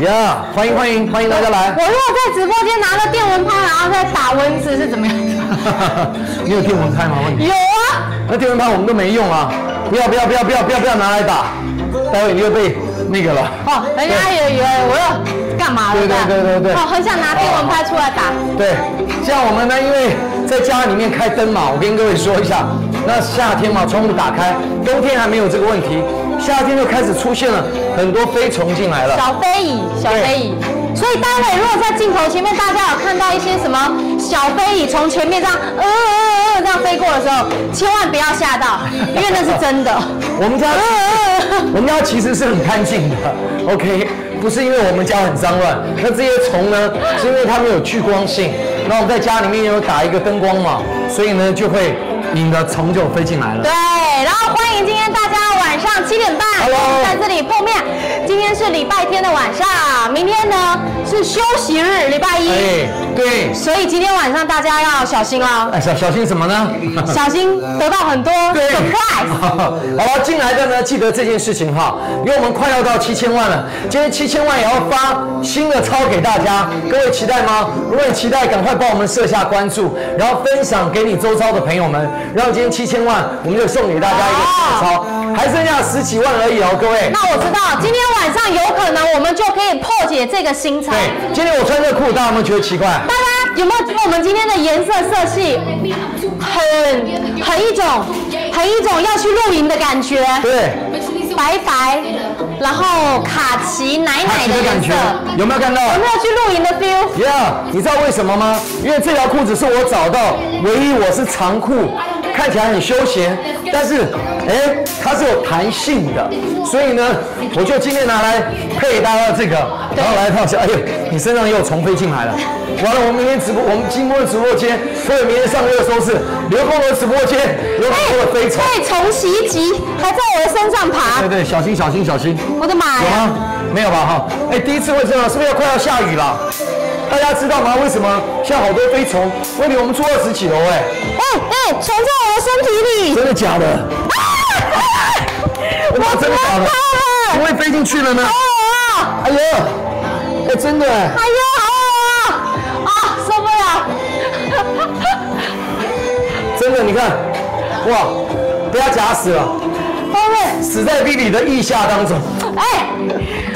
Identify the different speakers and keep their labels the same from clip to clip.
Speaker 1: 呀，欢迎欢迎欢迎大家来。
Speaker 2: 我如果在直播间拿了电蚊拍，然后再打蚊子是怎么样？
Speaker 1: 你有电蚊拍吗？问你。
Speaker 2: 有啊，
Speaker 1: 那电蚊拍我们都没用啊！不要不要不要不要不要不要拿来打，待会你就被那个了。
Speaker 2: 哦，人家也以为我要干嘛了？
Speaker 1: 对对对对对
Speaker 2: 哦，很想拿电蚊拍出来打。
Speaker 1: 对，像我们呢，因为在家里面开灯嘛，我跟各位说一下，那夏天嘛，窗户打开，冬天还没有这个问题，夏天就开始出现了很多飞虫进来了。
Speaker 2: 小飞蚁，小飞蚁。所以待会如果在镜头前面大家有看到一些什么小飞蚁从前面这样呃呃呃这样飞过的时候，千万不要吓到，因为那是真的。
Speaker 1: 我们家
Speaker 2: 呃
Speaker 1: 我们家其实是很干净的，OK，不是因为我们家很脏乱，那这些虫呢，是因为它们有聚光性，那我们在家里面有打一个灯光嘛，所以呢就会引的虫就飞进来了
Speaker 2: 对。，然后欢上七点半在这里碰面。今天是礼拜天的晚上，明天呢是休息日，礼拜一。
Speaker 1: 哎，对，
Speaker 2: 所以今天晚上大家要小心哦，
Speaker 1: 哎，小小心什么呢？
Speaker 2: 小心 得到很多
Speaker 1: 对
Speaker 2: surprise。
Speaker 1: 好了，进来的呢，记得这件事情哈，因为我们快要到七千万了，今天七千万也要发新的钞给大家，各位期待吗？如果你期待，赶快帮我们设下关注，然后分享给你周遭的朋友们，然后今天七千万，我们就送给大家一个新的钞，还剩下十几万而已哦，各位。
Speaker 2: 那我知道，今天晚上有可能我们就可以破解这个新潮。
Speaker 1: 对，今天我穿这个裤，大家有没有觉得奇怪？
Speaker 2: 大家有没有觉得我们今天的颜色色系很很一种很一种要去露营的感觉？
Speaker 1: 对，
Speaker 2: 白白，然后卡其奶奶的
Speaker 1: 感觉
Speaker 2: 色，
Speaker 1: 有没有看到？
Speaker 2: 有没有去露营的
Speaker 1: feel？Yeah，你知道为什么吗？因为这条裤子是我找到唯一我是长裤，看起来很休闲，但是哎，它是有弹性的，所以呢，我就今天拿来配搭到这个，然后来套下。哎呦，你身上又有虫飞进来了，完了，我们明天直播，我们金波的直播间，或者明天上热搜是刘空的直播间有很多的飞虫。
Speaker 2: 被虫袭击，还在我的身上爬
Speaker 1: 对，对，小心小心小心。
Speaker 2: 我的妈
Speaker 1: 有
Speaker 2: 呀！
Speaker 1: 吗？没有吧？哈，哎，第一次会这样，是不是要快要下雨了？大家知道吗？为什么现在好多飞虫？问题我们住二十几楼，哎，
Speaker 2: 哎哎，虫在我的身体里，
Speaker 1: 真的假的？
Speaker 2: 啊 我
Speaker 1: 哇，真的假的？不会飞进去了呢？哎呦，哎，真的哎，
Speaker 2: 哎呀，好恶啊！受不了！
Speaker 1: 真的，你看，哇，不要夹死了，
Speaker 2: 会不会？
Speaker 1: 死在 B B 的腋下当中，
Speaker 2: 哎，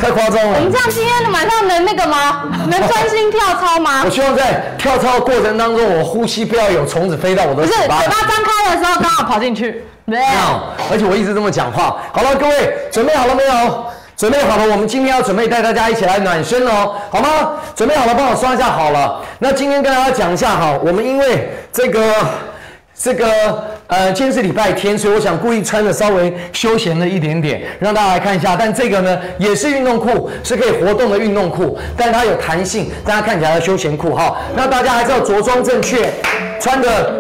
Speaker 1: 太夸张了
Speaker 2: 我们。这样今天晚上能那个吗？能专心跳操吗
Speaker 1: 我？希望在跳操的过程当中，我呼吸不要有虫子飞到我的嘴巴
Speaker 2: 不是，嘴。
Speaker 1: 巴
Speaker 2: 张开的时候刚好跑进去。没
Speaker 1: 有，而且我一直这么讲话。好了，各位准备好了没有？准备好了，我们今天要准备带大家一起来暖身哦，好吗？准备好了，帮我刷一下好了。那今天跟大家讲一下哈，我们因为这个这个呃，今天是礼拜天，所以我想故意穿的稍微休闲了一点点，让大家来看一下。但这个呢，也是运动裤，是可以活动的运动裤，但它有弹性，大家看起来休闲裤哈。那大家还是要着装正确，穿的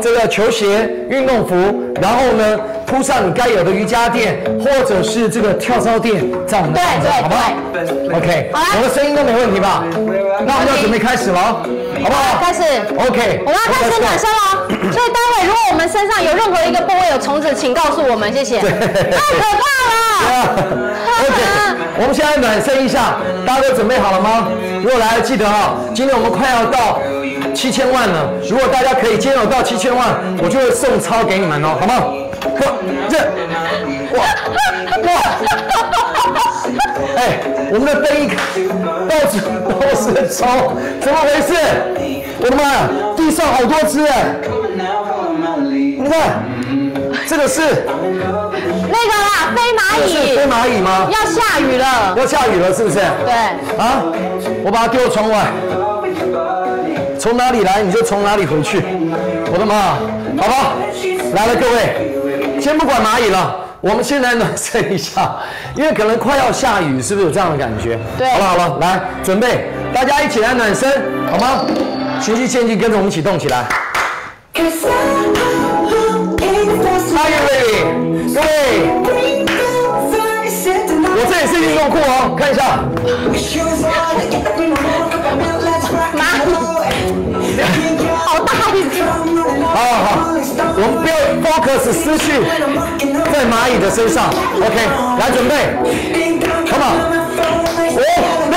Speaker 1: 这个球鞋、运动服，然后呢铺上你该有的瑜伽垫或者是这个跳操垫，这样子
Speaker 2: 对对
Speaker 1: 好不好？OK，
Speaker 2: 好啦
Speaker 1: 我的声音都没问题吧？那我们就要准备开始了哦，好不好？
Speaker 2: 开始
Speaker 1: OK，
Speaker 2: 我们要开始暖身了，所以待会如果我们身上有任何一个部位有虫子，请告诉我们，谢谢。太可怕了！
Speaker 1: OK，我们现在暖身一下，大家都准备好了吗？如果来了，记得啊、今天我们快要到七千万了。如果大家可以今天有到七千万，我就会送钞给你们哦，好不好？呵这，哇哇！哎，我们的灯一看，到处都是钞，怎么回事？我的妈呀，地上好多只哎！你看，这个是
Speaker 2: 那个啦，飞蚂蚁
Speaker 1: 这是飞蚂蚁吗？
Speaker 2: 要下雨了。
Speaker 1: 要下雨了是不是？
Speaker 2: 对，
Speaker 1: 啊，我把它丢窗外，从哪里来你就从哪里回去。我的妈，好吧，来了各位，先不管蚂蚁了，我们先来暖身一下，因为可能快要下雨，是不是有这样的感觉？
Speaker 2: 对
Speaker 1: 好了好了，来准备，大家一起来暖身，好吗？循序渐进，跟着我们一起动起来。Are you ready？各位，我这也是运动裤哦，看一下。
Speaker 2: 好大一只。
Speaker 1: 好好好，我们不要 focus 思绪在蚂蚁的身上。OK，来准备，come on，五六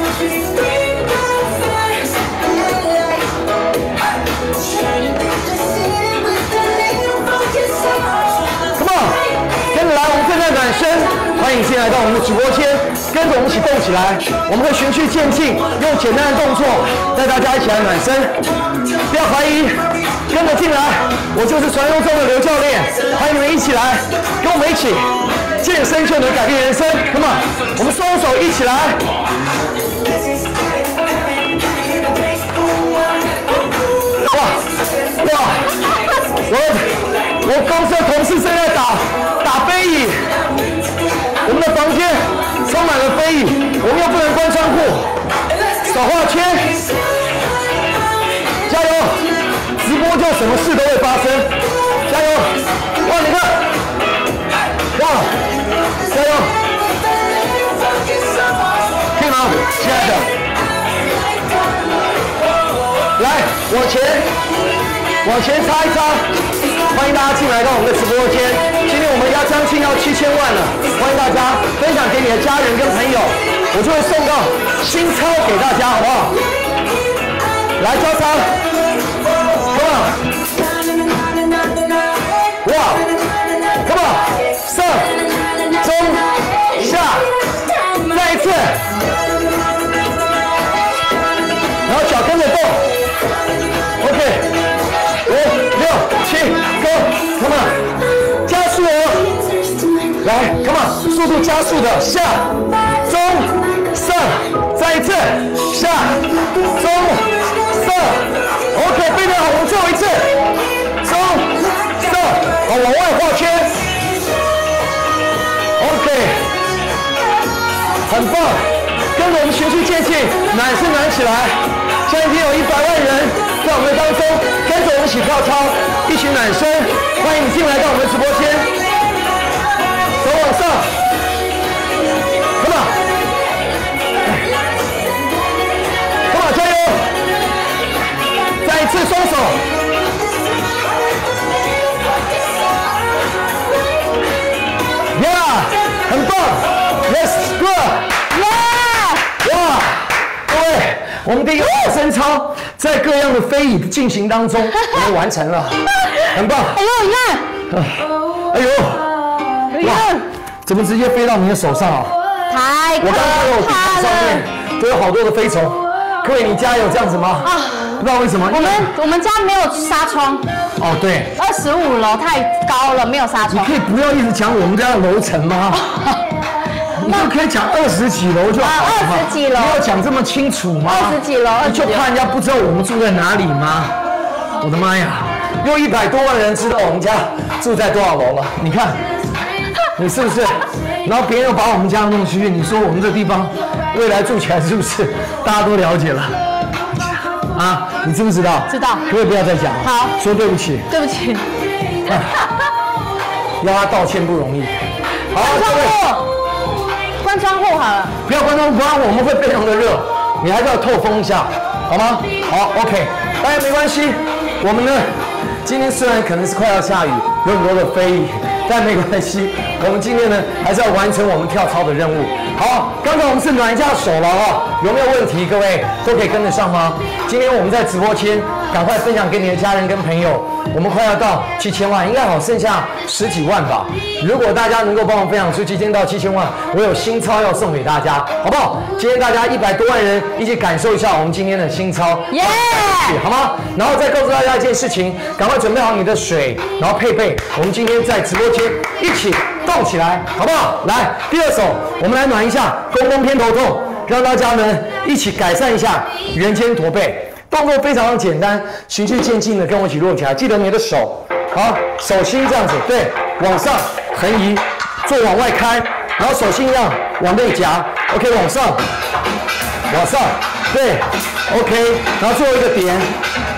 Speaker 1: 欢迎先来到我们的直播间，跟着我们一起动起来。我们会循序渐进，用简单的动作带大家一起来暖身。不要怀疑，跟着进来，我就是传说中的刘教练，欢迎你们一起来，跟我们一起健身就能改变人生。Come on，我们双手一起来。哇哇！我我公司的同事正在打打飞椅，我们的房间充满了飞椅，我们又不能关窗户，少画圈，加油！直播就什么事都会发生，加油！哇，你看，哇，加油！听好，亲爱的？来，往前，往前擦一擦，欢迎大家进来到我们的直播间。今天我们要将近要七千万了，欢迎大家分享给你的家人跟朋友，我就会送个新钞给大家，好不好？来招商速度加速的下中上，再一次下中上，OK，非常好，我们最后一次中上，好，往外画圈，OK，很棒。跟着我们循序渐进，暖身暖起来。现在已经有一百万人在我们当中，跟着我们一起跳操，一起暖身。欢迎你进来到我们直播间，次双手，Yeah，很棒 go！
Speaker 2: 耶！
Speaker 1: 哇，各位，我们的热身操在各样的飞椅进行当中，我们完成了，很棒。
Speaker 2: 哎呦，你看，
Speaker 1: 哎呦，
Speaker 2: 你看，
Speaker 1: 怎么直接飞到你的手上啊？
Speaker 2: 太可
Speaker 1: 我刚刚有底
Speaker 2: 怕
Speaker 1: 盘上。面都有好多的飞虫。各位，你家有这样子吗？
Speaker 2: 啊
Speaker 1: 不知道为什么。
Speaker 2: 我们我们家没有纱窗，
Speaker 1: 哦，对，
Speaker 2: 二十五楼太高了，没有纱窗
Speaker 1: 你可。以不要一直讲我们家的楼层吗？你就可以讲二十几楼就好了嘛。
Speaker 2: 啊20几楼
Speaker 1: 你要讲这么清楚吗？
Speaker 2: 二十几楼
Speaker 1: 你就怕人家不知道我们住在哪里吗？我的妈呀！又一百多万人知道我们家住在多少楼了？你看，你是不是？然后别人又把我们家弄出去，你说我们这地方未来住起来是不是大家都了解了？啊，你知不知道？
Speaker 2: 知道
Speaker 1: 可以不要再讲了？
Speaker 2: 好
Speaker 1: 说对不起。
Speaker 2: 对不起，
Speaker 1: 要他道歉不容易。好，各
Speaker 2: 窗
Speaker 1: 位，
Speaker 2: 户，关窗户好了。
Speaker 1: 不要关窗，不然我们会非常的热，你还是要透风一下，好吗？好，OK，当然没关系。我们呢，今天虽然可能是快要下雨，有很多的飞雨，但没关系。我们今天呢，还是要完成我们跳操的任务。好，刚才我们是暖一下手了哦，有没有问题？各位都可以跟得上吗？今天我们在直播间，赶快分享给你的家人跟朋友。我们快要到七千万，应该好剩下十几万吧。如果大家能够帮我分享出今天到七千万，我有新钞要送给大家，好不好？今天大家一百多万人一起感受一下我们今天的新钞，
Speaker 2: 耶
Speaker 1: 好吗？然后再告诉大家一件事情，赶快准备好你的水，然后配备。我们今天在直播间一起动起来，好不好？来，第二首，我们来暖一下公公偏头痛，让大家呢一起改善一下圆肩驼背。动作非常的简单，循序渐进的跟我一起做起来。记得你的手，好，手心这样子，对，往上横移，做往外开，然后手心一样往内夹，OK，往上，往上，对，OK，然后最后一个点，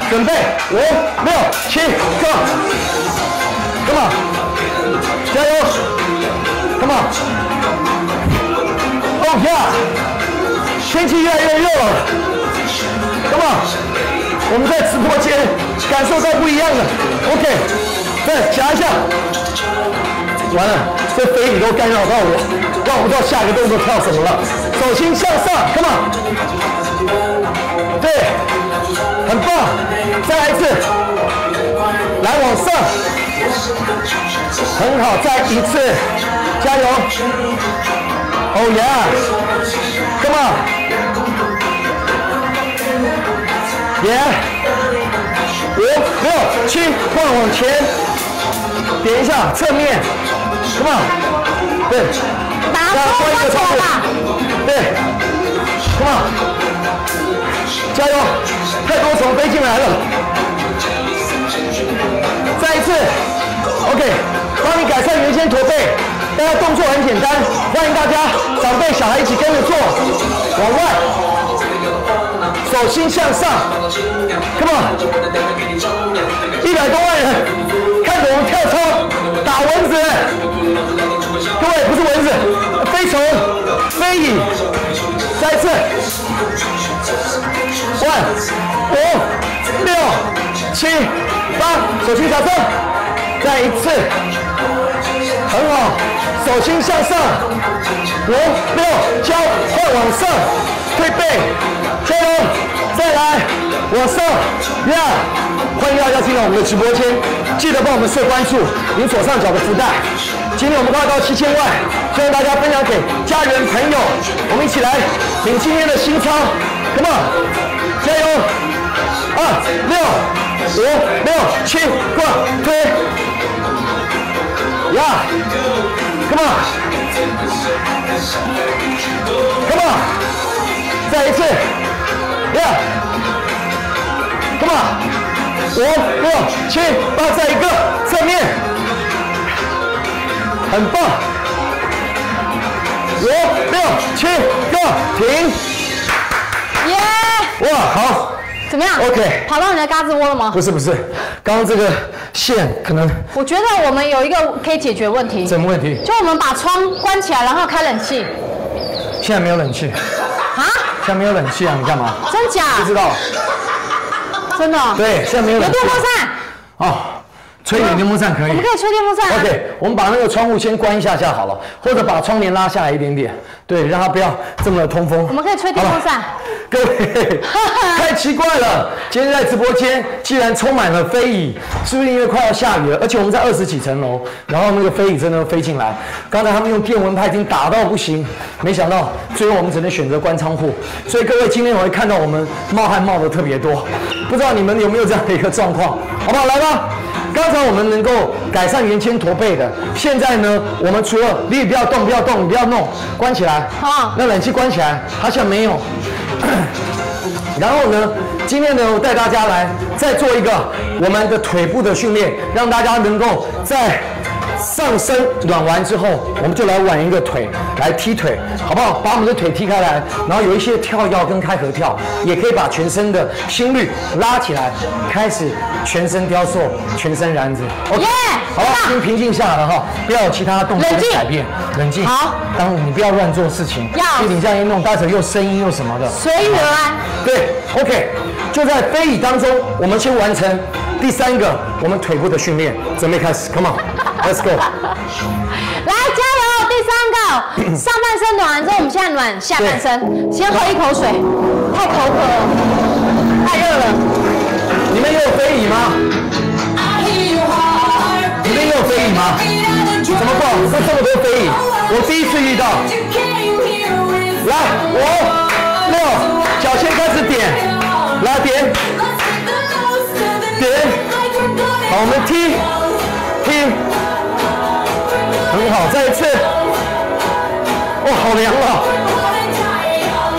Speaker 1: 准备，五、六、七，Go，Come on，加油，Come on，Oh yeah，天气越来越热了，Come on，我们在直播间感受到不一样的，OK，对，夹一下。完了，这飞你都干扰到我，让我不知道下一个动作跳什么了。手心向上，Come on，对，很棒，再来一次，来往上，很好，再一次，加油，Oh yeah，Come on，耶，五六七，换往前，点一下侧面，Come on，对，
Speaker 2: 打
Speaker 1: 再换一个
Speaker 2: 错
Speaker 1: 窗户
Speaker 2: 吧，
Speaker 1: 对，Come on，加油！太多虫飞进来了，再一次，OK，帮你改善原先驼背，大家动作很简单，欢迎大家长辈小孩一起跟着做，往外，手心向上，Come on，一百多万人看着我们跳操打蚊子，各位不是蚊子，飞虫、飞蚁，再一次，one，五、六、七、八，手心朝上，再一次，很好，手心向上，五、六、交换往上，推背，加油，来，往上，呀、欢迎大家进到我们的直播间，记得帮我们设关注，您左上角的福袋。今天我们快到七千万，希望大家分享给家人朋友，我们一起来领今天的新钞，Come on，加油！二六五六七，过推，呀，Come on，Come on，再一次，呀，Come on，五六七八，再一个侧面。很棒，五六七个停，
Speaker 2: 耶！
Speaker 1: 哇，好
Speaker 2: 怎么样
Speaker 1: OK
Speaker 2: 跑到你的嘎子窝了吗？
Speaker 1: 不是不是，刚刚这个线可能
Speaker 2: 我觉得我们有一个可以解决问题，
Speaker 1: 什么问题？
Speaker 2: 就我们把窗关起来，然后开冷气
Speaker 1: 现在没有冷气，
Speaker 2: 啊？
Speaker 1: 现在没有冷气啊，你干嘛？
Speaker 2: 真假？
Speaker 1: 不知道，
Speaker 2: 真的？
Speaker 1: 对，现在没有
Speaker 2: 电风扇，
Speaker 1: 哦，吹点电风扇可以
Speaker 2: 我们。可以吹电风扇啊。
Speaker 1: OK，我们把那个窗户先关一下下好了，或者把窗帘拉下来一点点，对，让它不要这么的通风。
Speaker 2: 我们可以吹电风扇。
Speaker 1: 各位，太奇怪了！今天在直播间，既然充满了飞蚁，是不是因为快要下雨了？而且我们在二十几层楼，然后那个飞蚁真的飞进来。刚才他们用电蚊拍已经打到不行，没想到最后我们只能选择关窗户。所以各位，今天我会看到我们冒汗冒的特别多，不知道你们有没有这样的一个状况？好不好？来吧。刚才我们能够改善圆肩驼背的，现在呢，我们除了你不要动，不要动，你不要弄，关起来。
Speaker 2: 好
Speaker 1: 那冷气关起来，好像没有。然后呢，今天呢，我带大家来再做一个我们的腿部的训练，让大家能够在上身暖完之后，我们就来挽一个腿，来踢腿，好不好？把我们的腿踢开来，然后有一些跳跃跟开合跳，也可以把全身的心率拉起来，开始全身雕塑，全身燃脂。OK，
Speaker 2: 耶
Speaker 1: 好吧，
Speaker 2: 棒
Speaker 1: 先平静下来了哈，不要有其他动作的改变，冷静。
Speaker 2: 好，
Speaker 1: 当你不要乱做事情，
Speaker 2: 要
Speaker 1: 你这样一弄，待会又声音又什么的。
Speaker 2: 随遇而安。
Speaker 1: 对，OK，就在飞椅当中，我们先完成第三个我们腿部的训练，准备开始，Come on，Let's go。
Speaker 2: 来加油！第三个，上半身暖完之后，我们现在暖下半身。先喝一口水，太口渴了，太热了。
Speaker 1: 你们有飞椅吗？你们有飞椅吗？怎么报？这这么多飞椅，我第一次遇到。我们踢，踢，很好，再一次。哇，好凉啊！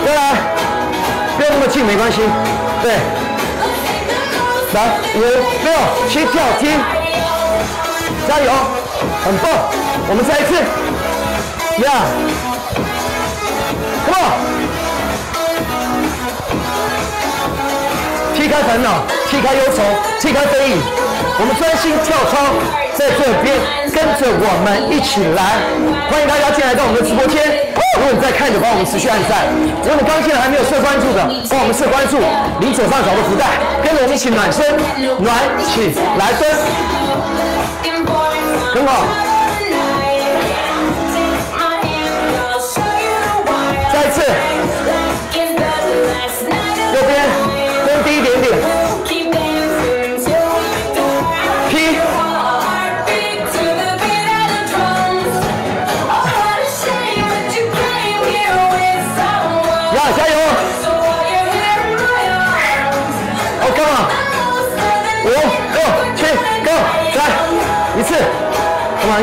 Speaker 1: 再来，不要那么近，没关系。对，来，五、六、七，跳踢，加油，很棒，我们再一次，Yeah，Come on，踢开烦恼，踢开忧愁，踢开非议，我们专心跳操，在这边跟着我们一起来，欢迎大家进来到我们的直播间。如果你在看的，帮我们持续按赞；如果你刚进来还没有设关注的，帮我们设关注，您左上角的福袋，跟着我们一起暖身，暖起来身。很好。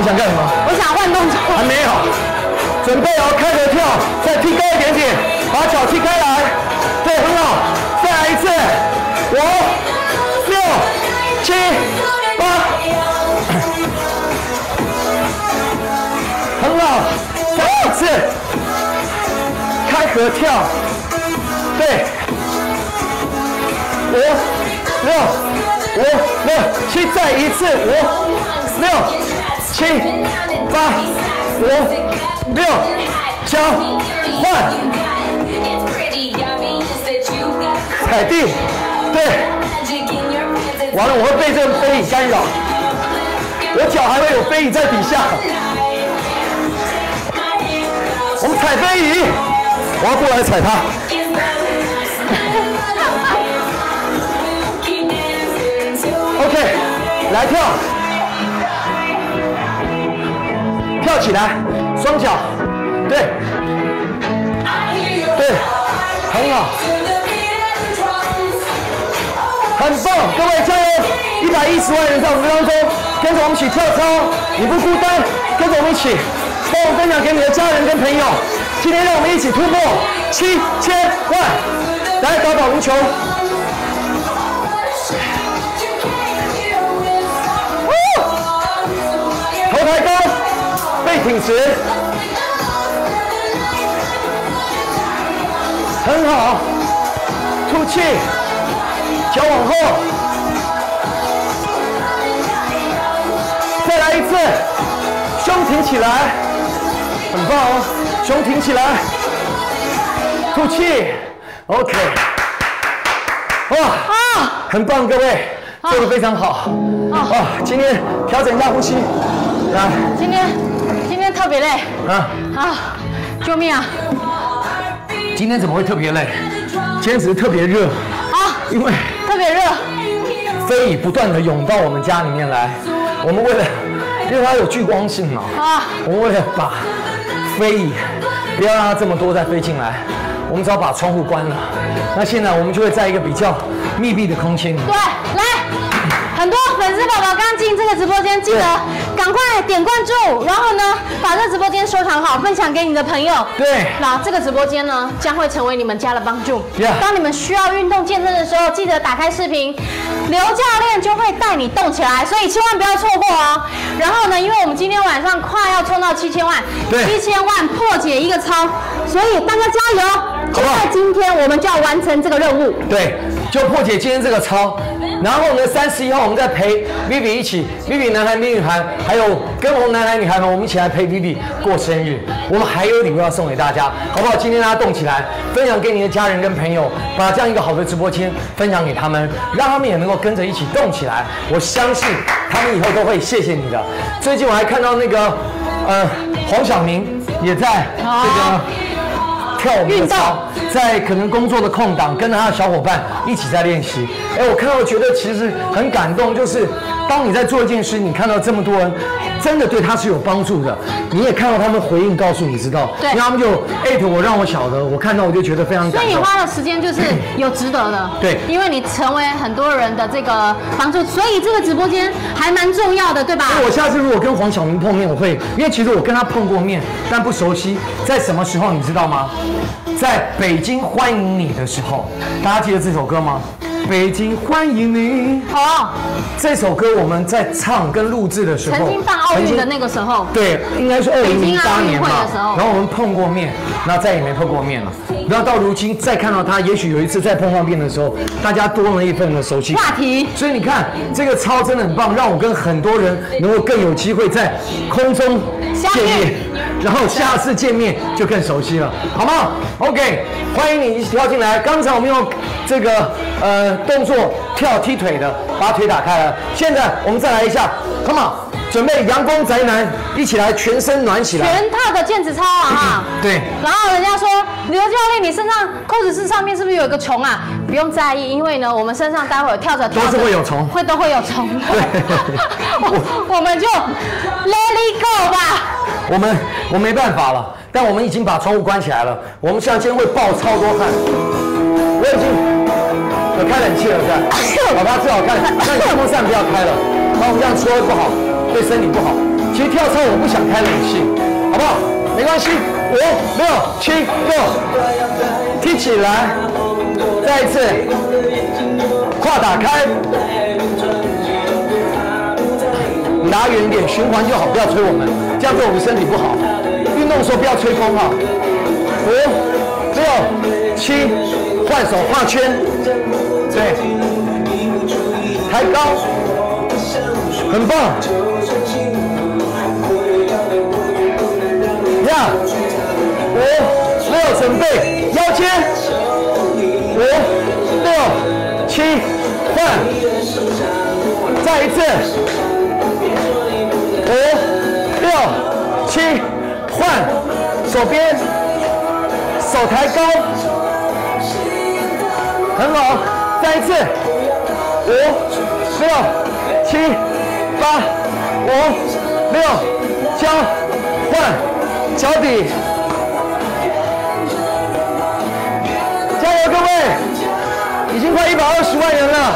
Speaker 1: 你想干什么？
Speaker 2: 我想换动作。
Speaker 1: 还没有，准备哦，开合跳，再踢高一点点，把脚踢开来，对，很好，再来一次，五、六、七、八，很好，再来一次，开合跳，对，五、六、五、六、七，再一次，五、六、七、八、五、六，交换，踩地，对，完了，我会被这个飞椅干扰，我脚还会有飞椅在底下。我们踩飞椅，我要过来踩它。OK，来跳，跳起来，双脚，对，对，很好，很棒，各位加油！一百一十万人在我们当中，跟着我们一起跳操，你不孤单，跟着我们一起，帮我分享给你的家人跟朋友。今天让我们一起突破七千万，来打保龄球。头抬高，背挺直，很好。吐气，脚往后，再来一次，胸挺起来，很棒哦，胸挺起来，吐气，OK，哇，
Speaker 2: 啊，
Speaker 1: 很棒，各位。做的非常好。哇，今天调整一下呼吸，来。
Speaker 2: 今天特别累
Speaker 1: 啊。
Speaker 2: 啊！救命啊！
Speaker 1: 今天怎么会特别累？今天只是特别热，
Speaker 2: 啊，
Speaker 1: 因为
Speaker 2: 特别热。
Speaker 1: 飞蚁不断的涌到我们家里面来。我们为了，因为它有聚光性嘛，
Speaker 2: 啊，
Speaker 1: 我们为了把飞蚁不要让它这么多再飞进来，我们只要把窗户关了。那现在我们就会在一个比较密闭的空间里。
Speaker 2: 对，来，很多粉丝宝宝刚进这个直播间，记得赶快点关注，然后呢，把这个直播间收藏好，分享给你的朋友。
Speaker 1: 对
Speaker 2: 那这个直播间呢，将会成为你们家的帮助。当你们需要运动健身的时候，记得打开视频，刘教练就会带你动起来，所以千万不要错过哦。然后呢，因为我们今天晚上快要冲到七千万，
Speaker 1: 对
Speaker 2: 七千万破解一个超，所以大家加油！就在今天，我们就要完成这个任务。
Speaker 1: 对，就破解今天这个操。然后呢，三十一号我们再陪 Vivi 一起，Vivi 男孩、Vivi 女孩，还有跟红男孩、女孩们，我们一起来陪 Vivi 过生日。我们还有礼物要送给大家，好不好？今天大家动起来，分享给你的家人跟朋友，把这样一个好的直播间分享给他们，让他们也能够跟着一起动起来。我相信他们以后都会谢谢你的。最近我还看到那个，呃，黄晓明也在这个。跳我们的
Speaker 2: 运动
Speaker 1: 操，在可能工作的空档，跟着他的小伙伴一起在练习。哎，我看到觉得其实很感动，就是当你在做一件事，你看到这么多人真的对他是有帮助的，你也看到他们回应告诉你知道，
Speaker 2: 对
Speaker 1: 他们就艾特我让我晓得，我看到我就觉得非常
Speaker 2: 所以你。花的时间就是有值得的，
Speaker 1: 对
Speaker 2: 因为你成为很多人的这个帮助，所以这个直播间还蛮重要的，对吧？
Speaker 1: 我下次如果跟黄晓明碰面，我会，因为其实我跟他碰过面，但不熟悉。在什么时候你知道吗？在北京欢迎你的时候，大家记得这首歌吗？北京欢迎你。
Speaker 2: 好，
Speaker 1: 这首歌我们在唱跟录制的时候，
Speaker 2: 曾经办奥运的那个时候，
Speaker 1: 对，应该是二零零八年
Speaker 2: 北京奥运会
Speaker 1: 嘛
Speaker 2: 的时候。
Speaker 1: 然后我们碰过面，那再也没碰过面了。然后到如今再看到他，也许有一次再碰到面的时候，大家多了一份的熟悉
Speaker 2: 话题
Speaker 1: 所以你看，这个操真的很棒，让我跟很多人能够更有机会在空中
Speaker 2: 相
Speaker 1: 见面
Speaker 2: 遇，
Speaker 1: 然后下次见面就更熟悉了，好吗？OK，欢迎你一起跳进来。刚才我们用这个呃动作跳踢腿的，把腿打开了。现在我们再来一下，Come on，准备阳光宅男一起来全身暖起来。
Speaker 2: 全套的毽子操啊哈。
Speaker 1: 对，
Speaker 2: 然后人家说刘教练，你身上裤子是上面是不是有一个虫啊？不用在意，因为呢，我们身上待会儿跳着跳着
Speaker 1: 都是会有虫
Speaker 2: 会都会有虫的。我 我们就 let it go 吧。
Speaker 1: 我们我没办法了，但我们已经把窗户关起来了。我们现在今天会爆超多汗，我已经有开冷气了，是吧？好吧，最好看。那你电风扇不要开了，那我们这样说会不好，对身体不好。其实跳操我不想开冷气，好不好？没关系，五六七六，踢起来，再一次，胯打开，拿远一点，循环就好，不要吹我们，这样对我们身体不好。运动的时候不要吹风哈。五、六、七，换手画圈，对，抬高，很棒。呀，五、六，准备腰间，五、六、七，换，再一次。五、六、七，换，手边，手抬高，很好，再一次，五、六、七、八、五、六，交换，脚底，加油各位，已经快一百二十万人了，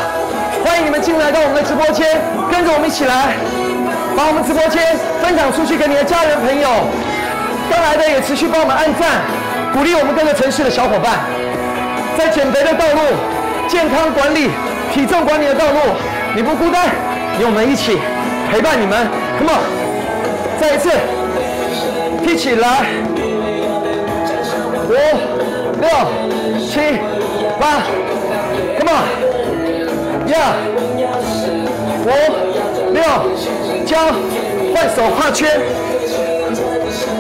Speaker 1: 欢迎你们进来到我们的直播间，跟着我们一起来。把我们直播间分享出去给你的家人朋友，刚来的也持续帮我们按赞，鼓励我们各个城市的小伙伴，在减肥的道路、健康管理、体重管理的道路，你不孤单，有我们一起陪伴你们。Come on，再一次，一起来，五、六、七、八，Come on，Yeah，五、六。交换手画圈，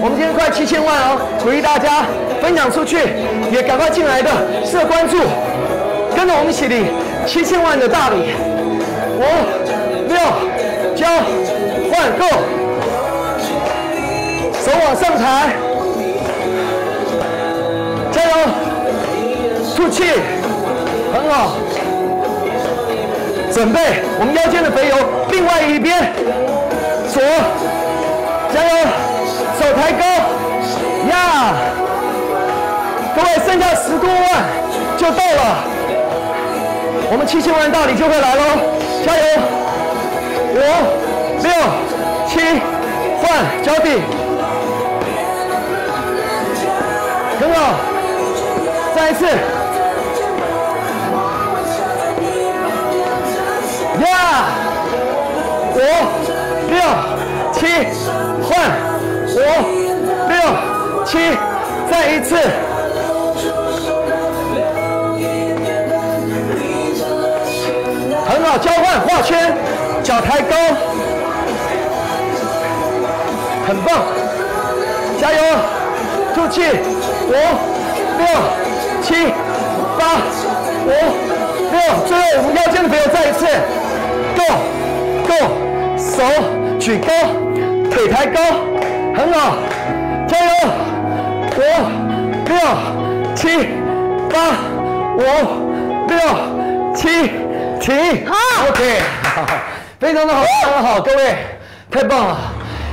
Speaker 1: 我们今天快七千万哦！鼓励大家分享出去，也赶快进来的设关注，跟着我们一起领七千万的大礼。五、六、交换，Go！手往上抬，加油！吐气，很好。准备，我们腰间的肥油，另外一边。左，加油，手抬高，呀！各位，剩下十多万就到了，我们七千万大礼就会来喽！加油！五、六、七，换脚底，很好，再一次，呀！五。六七换五六七，再一次，很好，交换画圈，脚抬高，很棒，加油，吐气，五六七八五六，最后我们腰间的朋友再一次，Go Go。手举高，腿抬高，很好，加油！五、六、七、八、五、六、七，停。
Speaker 2: 好
Speaker 1: ，OK，非常的好，非常的好，各位，太棒了！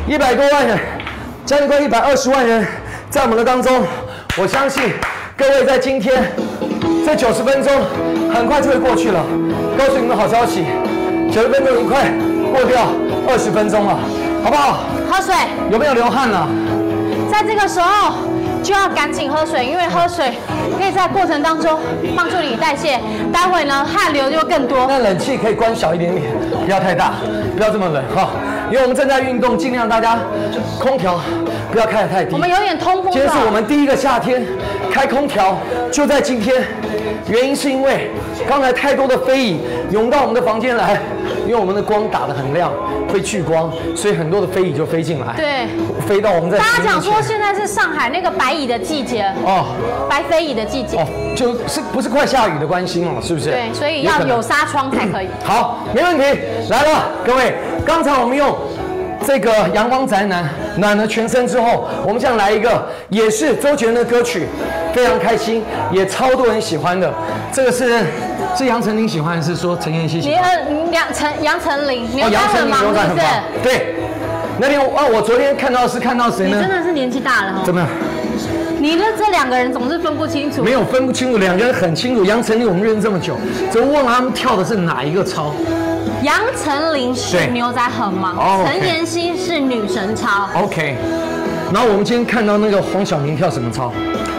Speaker 1: 一百多万人，将近快一百二十万人在我们的当中，我相信各位在今天这九十分钟很快就会过去了。告诉你们好消息，九十分钟已经快过掉。二十分钟了，好不好？
Speaker 2: 喝水。
Speaker 1: 有没有流汗了？
Speaker 2: 在这个时候就要赶紧喝水，因为喝水可以在过程当中帮助你代谢。待会呢，汗流就更多。
Speaker 1: 那冷气可以关小一点点，不要太大，不要这么冷哈。因为我们正在运动，尽量大家空调不要开得太低。
Speaker 2: 我们有点通风。
Speaker 1: 今天是我们第一个夏天开空调，就在今天。原因是因为刚才太多的飞蚁涌到我们的房间来，因为我们的光打得很亮。会聚光，所以很多的飞蚁就飞进来，
Speaker 2: 对，
Speaker 1: 飞到我们在。
Speaker 2: 大家讲说现在是上海那个白蚁的季节哦，白飞蚁的季节哦，
Speaker 1: 就是不是快下雨的关系嘛，是不是？
Speaker 2: 对，所以要有纱窗才可以。
Speaker 1: 好，没问题，来了，各位，刚才我们用这个阳光宅男暖了全身之后，我们这样来一个，也是周杰伦的歌曲，非常开心，也超多人喜欢的。这个是是杨丞琳喜欢，还是说陈妍希喜
Speaker 2: 你
Speaker 1: 欢？
Speaker 2: 呃杨丞杨丞琳，牛
Speaker 1: 哦，
Speaker 2: 仔
Speaker 1: 杨丞琳
Speaker 2: 很忙是不是
Speaker 1: 牛仔很棒？。对，那天啊，我昨天看到是看到谁
Speaker 2: 你真？的是年纪大了哦，
Speaker 1: 怎么样？
Speaker 2: 你的这两个人总是分不清楚
Speaker 1: 没。有分不清楚，两个人很清楚。杨丞琳我们认识这么久，只是忘了他们跳的是哪一个操。
Speaker 2: 杨丞琳是牛仔很忙
Speaker 1: 哦，
Speaker 2: 陈妍希是女神操
Speaker 1: ，OK，然后我们今天看到那个黄晓明跳什么操？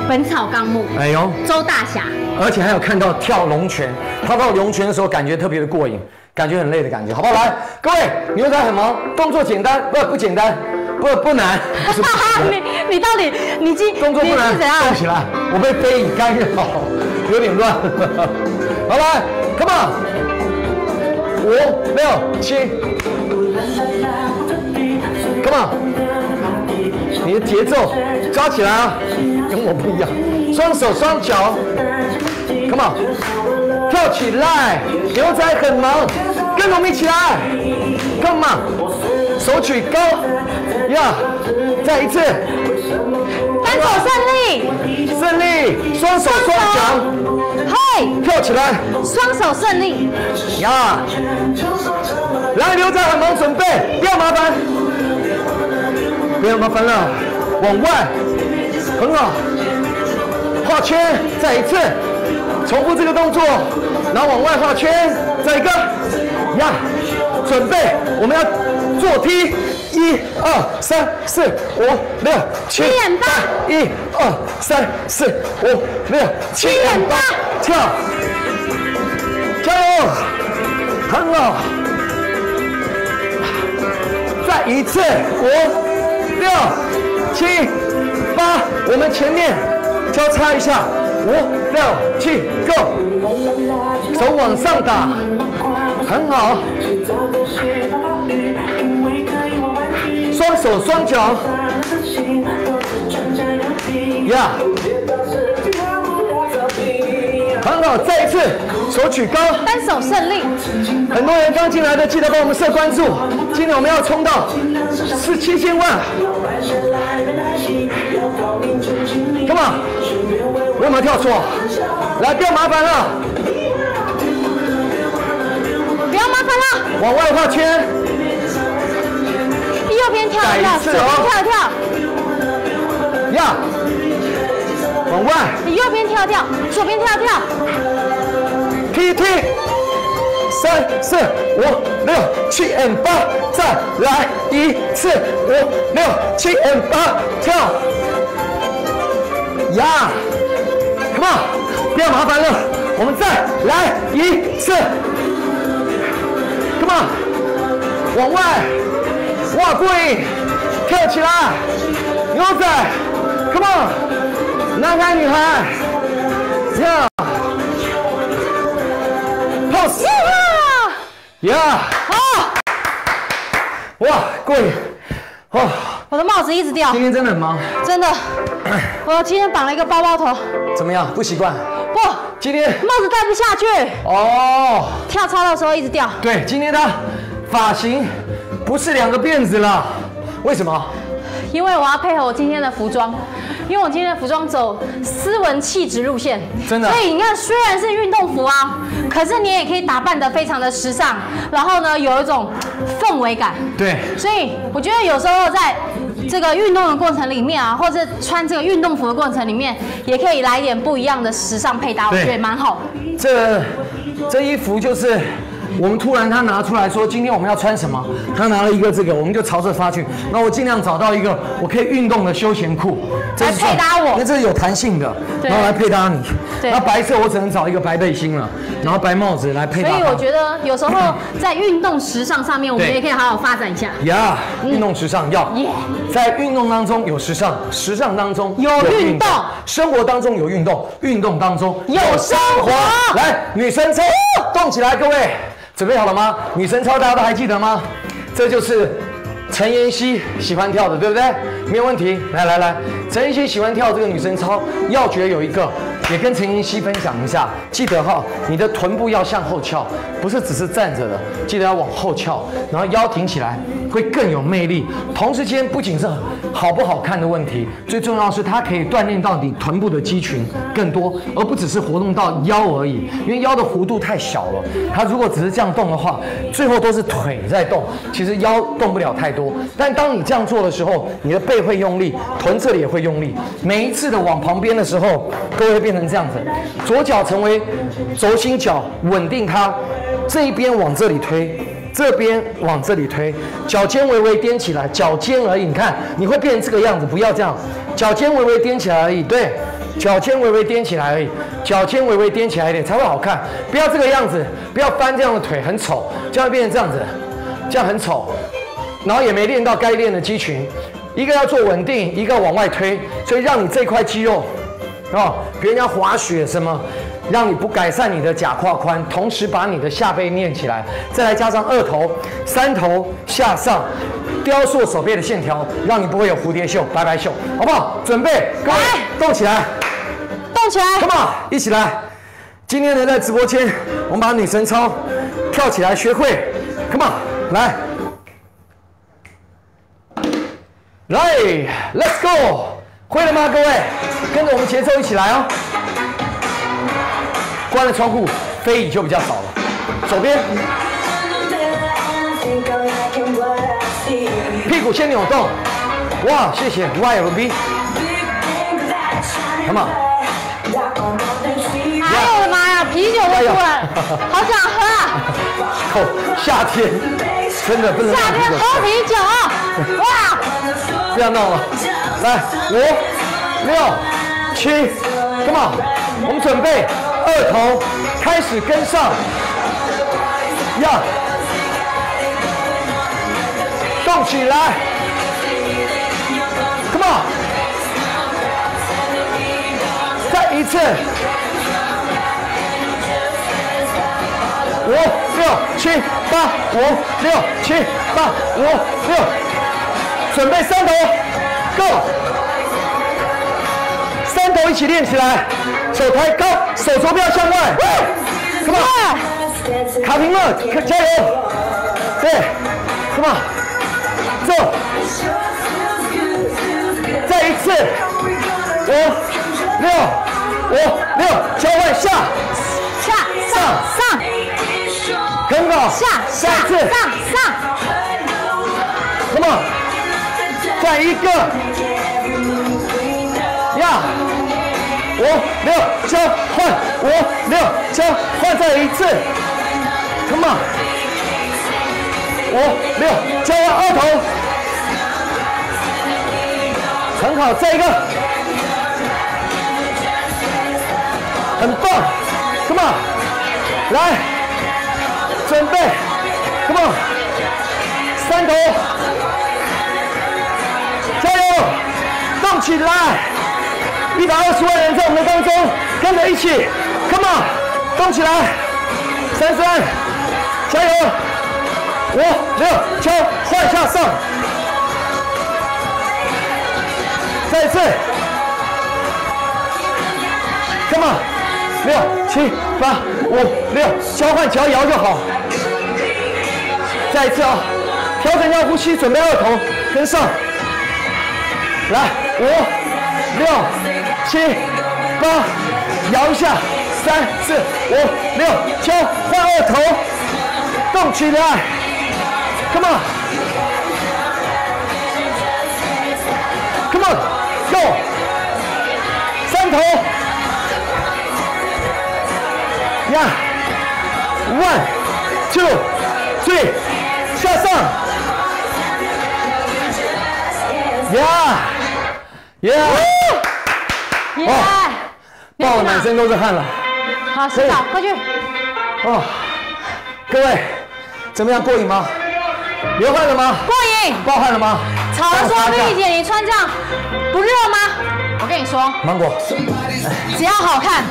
Speaker 2: 《本草纲目》
Speaker 1: 哎呦，
Speaker 2: 周大侠。
Speaker 1: 而且还有看到跳龙拳，他跳龙拳的时候感觉特别的过瘾，感觉很累的感觉，好不好？来，各位，牛仔很忙，动作简单，不不简单，不 不难，
Speaker 2: 你你到底你今
Speaker 1: 动作不难？动起来，我被非遗干扰，有点乱。好来，Come on，五六七，Come on，你的节奏抓起来啊，跟我不一样，双手双脚，Come on，跳起来，牛仔很忙，跟我们一起来，Come on，手举高，呀，再一次。
Speaker 2: 单手胜利，
Speaker 1: 胜利，双手双脚
Speaker 2: 嘿，
Speaker 1: 跳起来。
Speaker 2: 双手胜利，
Speaker 1: 呀！来，牛仔很忙，准备，不要麻烦，不要麻烦了，往外，很好，画圈，再一次，重复这个动作，然后往外画圈，再一个，呀，准备，我们要坐梯，一二三四五六七
Speaker 2: 点八
Speaker 1: 一二三四五六七
Speaker 2: 点八
Speaker 1: 跳，加油，很好。再一次，五、六、七、八，我们前面交叉一下，五、六、七，Go，手往上打，很好，双手双脚，呀、很好，再一次，手举高，
Speaker 2: 单手胜利，
Speaker 1: 很多人刚进来的，记得帮我们设关注。今天我们要冲到是七千万，Come on！我有没有跳错？来，不要麻烦了，
Speaker 2: 不要麻烦了，
Speaker 1: 往外画圈，
Speaker 2: 右边跳一跳，左边
Speaker 1: 哦
Speaker 2: 跳一跳，
Speaker 1: 呀，往外。
Speaker 2: 你右边跳一跳，左边跳一跳，
Speaker 1: 踢踢，三四五六七 and 八，再来一次，五六七 and 八，跳，呀，Come on，不要麻烦了，我们再来一次，Come on，往外，哇，过瘾，跳起来，牛仔，Come on，男孩女孩，呀。pose，呀，
Speaker 2: 好，
Speaker 1: 哇，过瘾，哦，
Speaker 2: 我的帽子一直掉。
Speaker 1: 今，天真的很忙，
Speaker 2: 真的，我今天绑了一个包包头，
Speaker 1: 怎么样？不习惯？
Speaker 2: 不，
Speaker 1: 今天帽
Speaker 2: 子戴不下去，
Speaker 1: 哦，
Speaker 2: 跳操的时候一直掉，
Speaker 1: 对，今天的发型不是两个辫子了，为什么？
Speaker 2: 因为我要配合我今天的服装，因为我今天的服装走斯文气质路线，
Speaker 1: 真的
Speaker 2: 所以你看，虽然是运动服啊，可是你也可以打扮得非常的时尚，然后呢，有一种氛围感。
Speaker 1: 对，
Speaker 2: 所以我觉得有时候在这个运动的过程里面啊，或者穿这个运动服的过程里面，也可以来一点不一样的时尚配搭，我
Speaker 1: 对
Speaker 2: 觉得蛮好。
Speaker 1: 这这衣服就是我们突然他拿出来说，今天我们要穿什么？他拿了一个这个，我们就朝着发去。那我尽量找到一个我可以运动的休闲裤，这是
Speaker 2: 来配搭我。
Speaker 1: 那这是有弹性的，然后来配搭你。
Speaker 2: 对。
Speaker 1: 那白色我只能找一个白背心了，然后白帽子来配搭。
Speaker 2: 所以我觉得有时候在运动时尚上面，我们也可以好好发展一下。
Speaker 1: 呀运动时尚要。
Speaker 2: 耶
Speaker 1: 在运动当中有时尚，时尚当中
Speaker 2: 有运动。
Speaker 1: 生活当中有运动，运动当中
Speaker 2: 有生活。
Speaker 1: 来，女生操动起来，各位准备好了吗？女神操大家都还记得吗？这就是陈妍希喜欢跳的，对不对？没有问题。来来来，陈妍希喜欢跳这个女生操，要诀有一个，也跟陈妍希分享一下。记得哈，你的臀部要向后翘，不是只是站着的，记得要往后翘，然后腰挺起来，会更有魅力。同时间不仅是好不好看的问题，最重要是它可以锻炼到你臀部的肌群更多，而不只是活动到腰而已。因为腰的弧度太小了，它如果只是这样动的话，最后都是腿在动，其实腰动不了太多。但当你这样做的时候，你的背会用力，臀这里也会用力。每一次的往旁边的时候，都会变成这样子，左脚成为轴心脚，稳定它，这一边往这里推，这边往这里推，脚尖微微踮起来，脚尖而已。你看，你会变成这个样子，不要这样，脚尖微微踮起来而已。对，脚尖微微踮起来而已，脚尖微微踮起来一点才会好看。不要这个样子，不要翻这样的腿，很丑，这样变成这样子，这样很丑。然后也没练到该练的肌群，一个要做稳定，一个往外推，所以让你这块肌肉，哦，别人家滑雪什么，让你不改善你的假胯宽，同时把你的下背练起来，再来加上二头、三头下上，雕塑手背的线条，让你不会有蝴蝶袖、白白袖，好不好？准备，各位动起来
Speaker 2: 动起来
Speaker 1: ，，Come on，一起来。今天呢，在直播间，我们把女神操跳起来学会，Come on，来。来，Let's go，会了吗，各位？跟着我们节奏一起来哦。关了窗户，飞椅就比较少了。左边，屁股先扭动。哇，谢谢 YLB。Come on，
Speaker 2: 啤酒都出来了，好想喝啊！
Speaker 1: 哦，夏天真的不能
Speaker 2: 夏天喝啤酒，哇！
Speaker 1: 不要闹了，来五、六、七，Come on，我们准备二头开始跟上，呀，动起来，Come on，再一次，五、六、七、八，五、六、七、八，五、六。准备三头，Go！三头一起练起来，手抬高，手肘不要向外，Come on！卡平了，加油！对，Come on！走，再一次，五、六、五、六，交换下，
Speaker 2: 下上上
Speaker 1: 很好，
Speaker 2: 下下上上
Speaker 1: ，，Come on！再一个，呀，五六交换，五六交换，再一次，Come on，五六交换二头，很好，再一个，很棒，Come on，来，准备，Come on，三头。加油，动起来！一百二十万人在我们的当中，跟着一起，Come on，动起来！三三，加油！五六交换下上，再一次，Come on，六七八五六，交换脚摇就好。再一次啊、调整一下呼吸，准备二头跟上。来，五、六、七、八，摇一下，三、四、五、六，交换二头，动起来，Come on，Come on，Go，三头，呀，One，Two，Three，向上，呀，呀，
Speaker 2: 耶！
Speaker 1: 爆了满身都是汗了。
Speaker 2: 好，洗澡，快去。
Speaker 1: 哦，各位，怎么样？过瘾吗？流汗了吗？
Speaker 2: 过瘾。
Speaker 1: 爆汗了吗？
Speaker 2: 吵着说丽姐，你穿这样不热吗？我跟你说，
Speaker 1: 芒果，
Speaker 2: 只要好看，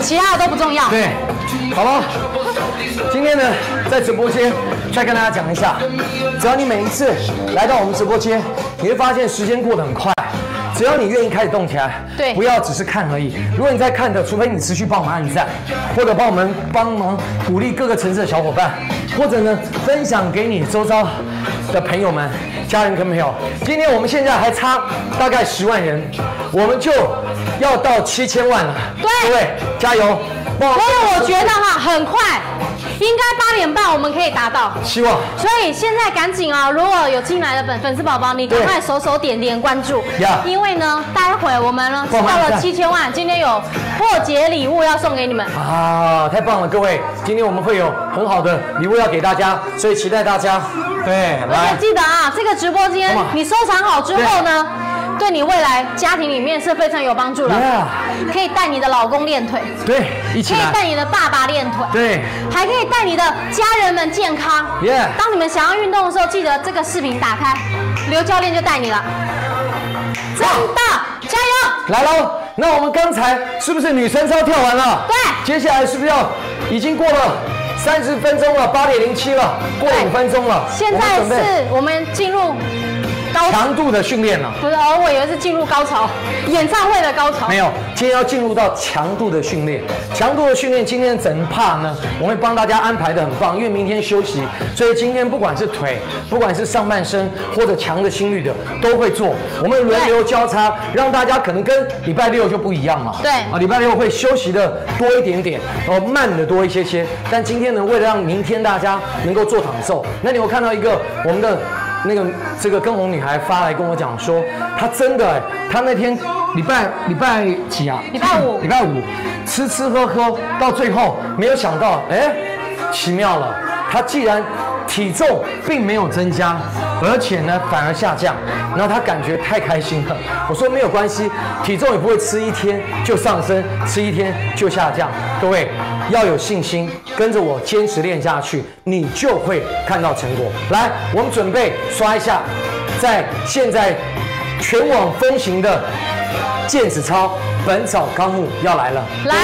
Speaker 2: 其他的都不重要。
Speaker 1: 对，好了，今天呢，在直播间再跟大家讲一下，只要你每一次来到我们直播间，你会发现时间过得很快。只要你愿意开始动起来，
Speaker 2: 对
Speaker 1: 不要只是看而已。如果你在看的，除非你持续帮我们按赞，或者帮我们帮忙鼓励各个城市的小伙伴，或者呢分享给你周遭的朋友们、家人跟朋友。今天我们现在还差大概十万人，我们就要到七千万了。
Speaker 2: 对
Speaker 1: 各位加油！
Speaker 2: 所以我觉得哈，很快，应该八点半我们可以达到。
Speaker 1: 希望
Speaker 2: 所以现在赶紧啊！如果有进来的粉粉丝宝宝，你赶快手手点点关注因为呢，待会我们呢到了七千万，今天有破节礼物要送给你们。
Speaker 1: 啊，太棒了，各位！今天我们会有很好的礼物要给大家，所以期待大家。对，
Speaker 2: 而
Speaker 1: 来
Speaker 2: 且，记得啊，这个直播间你收藏好之后呢，对你未来家庭里面是非常有帮助的。可以带你的老公练腿，
Speaker 1: 对，一起
Speaker 2: 可以
Speaker 1: 来。
Speaker 2: 带你的爸爸练腿，
Speaker 1: 对，
Speaker 2: 还可以带你的家人们健康。
Speaker 1: Yeah
Speaker 2: 当你们想要运动的时候，记得这个视频打开，刘教练就带你了。真的，加油！
Speaker 1: 来喽！那我们刚才是不是女生操跳完了？
Speaker 2: 对
Speaker 1: 接下来是不是要已经过了三十分钟了，八点零七了，过五分钟了。
Speaker 2: 现在是我们进入高潮，
Speaker 1: 强度的训练了。
Speaker 2: 不是，哦，我以为是进入高潮，演唱会的高潮。
Speaker 1: 没有，今天要进入到强度的训练。强度的训练，今天的整帕呢，我会帮大家安排的很棒，因为明天休息，所以今天不管是腿，不管是上半身或者强的心率的，都会做。我们轮流交叉，让大家可能跟礼拜六就不一样嘛。
Speaker 2: 对
Speaker 1: 啊，礼拜六会休息的多一点点，然后慢的多一些些。但今天呢，为了让明天大家能够做躺瘦，那你有看到一个我们的。那个这个跟红女孩发来跟我讲说，她真的哎，她那天礼拜礼拜几啊？
Speaker 2: 礼拜五
Speaker 1: 礼拜五吃吃喝喝，到最后没有想到，哎，奇妙了，她既然体重并没有增加，而且呢反而下降，然后她感觉太开心了。我说没有关系，体重也不会吃一天就上升，吃一天就下降。各位要有信心，跟着我坚持练下去，你就会看到成果。来，我们准备刷一下，在现在全网风行的毽子操《本草纲目》要来了，
Speaker 2: 来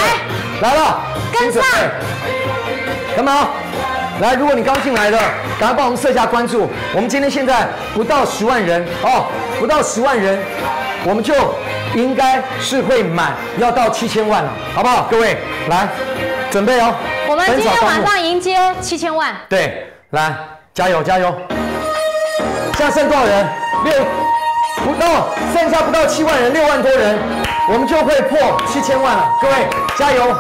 Speaker 1: 来了，
Speaker 2: 跟上
Speaker 1: 干嘛？来，如果你刚进来的，赶快帮我们设下关注。我们今天现在不到十万人哦，不到十万人，我们就应该是会满，要到七千万了，好不好？各位，来准备哦。
Speaker 2: 我们今天晚上迎接七千万，
Speaker 1: 对，来，加油加油！现在剩多少人？六不到，剩下不到七万人，六万多人，我们就会破七千万了。各位加油！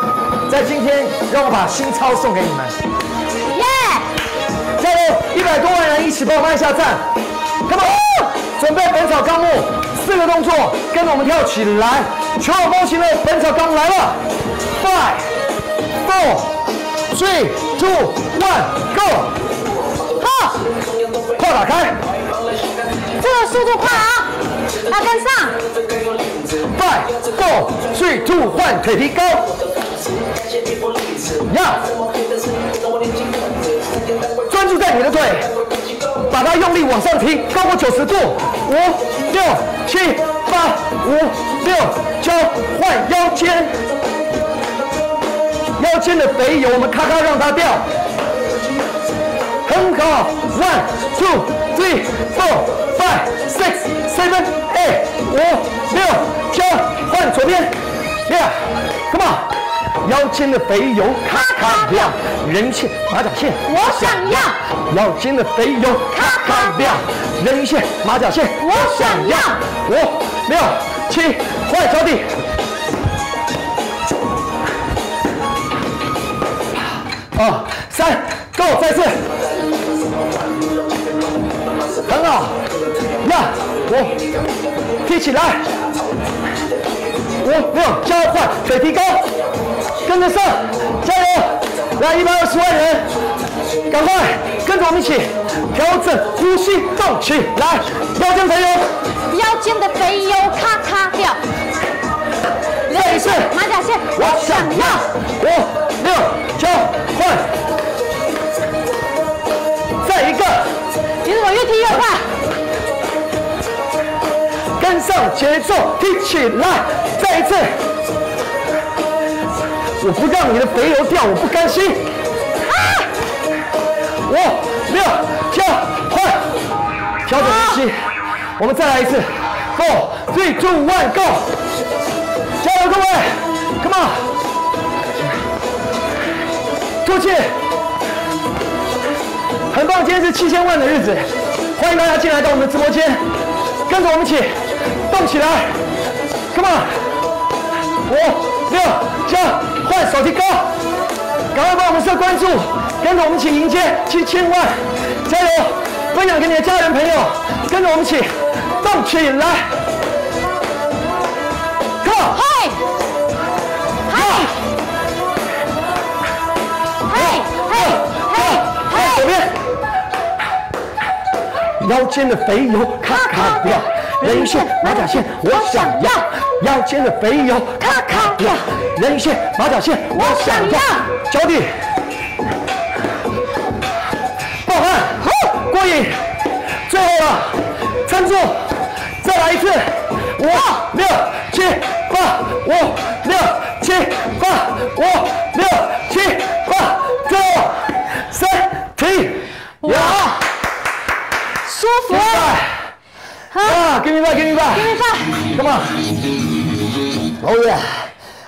Speaker 1: 在今天，让我把新钞送给你们，
Speaker 2: 耶！
Speaker 1: 加油！一百多万人一起帮我们按下赞，Come on！准备《本草纲目》四个动作，跟着我们跳起来。全网风行的《本草纲目》来了，Five, Four, Three, Two, One, Go！
Speaker 2: 好，
Speaker 1: 炮打开。
Speaker 2: 这个速度快啊，要跟上。
Speaker 1: Five, four, three, two, one，腿提高。呀，专注在你的腿，把它用力往上提，高过九十度。五、六、七、八、五、六、九，换腰间，腰间的肥油我们咔咔让它掉。很好，one, two, three, four, five, six, seven, eight，五、六、九，换左边，yeah，come on，腰间的肥油咔咔亮，人线马甲线，
Speaker 2: 我想要，
Speaker 1: 腰间的肥油咔咔亮，人线马甲线，
Speaker 2: 我想要。
Speaker 1: 五、六、七，换脚底。二三，Go，再次，很好，呀，五，提起来，五六交换，腿提高，跟着上，加油！来一百二十万人，赶快跟着我们一起调整呼吸，动起来，腰间肥油，
Speaker 2: 腰间的肥油咔咔掉，
Speaker 1: 再一次，
Speaker 2: 马甲线，
Speaker 1: 我想要，五六九换，再一个，
Speaker 2: 你怎么越踢越快。
Speaker 1: 跟上节奏，踢起来！再一次，我不让你的肥油掉，我不甘心。啊五、六、七、换，调整呼吸，我们再来一次。Four, three, two, one, go！加油，各位，Come on！吐气，很棒，今天是七千万的日子，欢迎大家进来到我们的直播间，跟着我们一起动起来，Come on！五、六、七，换手提高，赶快帮我们设关注，跟着我们一起迎接七千万，加油！分享给你的家人朋友，跟着我们一起动起来，Come on！
Speaker 2: 嘿，嘿，嘿，嘿，嘿，嘿。
Speaker 1: 左边，腰间的肥油咔咔掉，人鱼线、马甲线我想要，腰间的肥油咔咔掉，人鱼线、马甲线我想要，脚底，爆汗，过瘾，最后了，撑住，再来一次，五六七八，五六七八，五六七八，最后三停，
Speaker 2: 哇
Speaker 1: 呀，
Speaker 2: 舒服啊！
Speaker 1: 啊，give me back，give me
Speaker 2: 给
Speaker 1: back，
Speaker 2: 你看
Speaker 1: ，come on，哦耶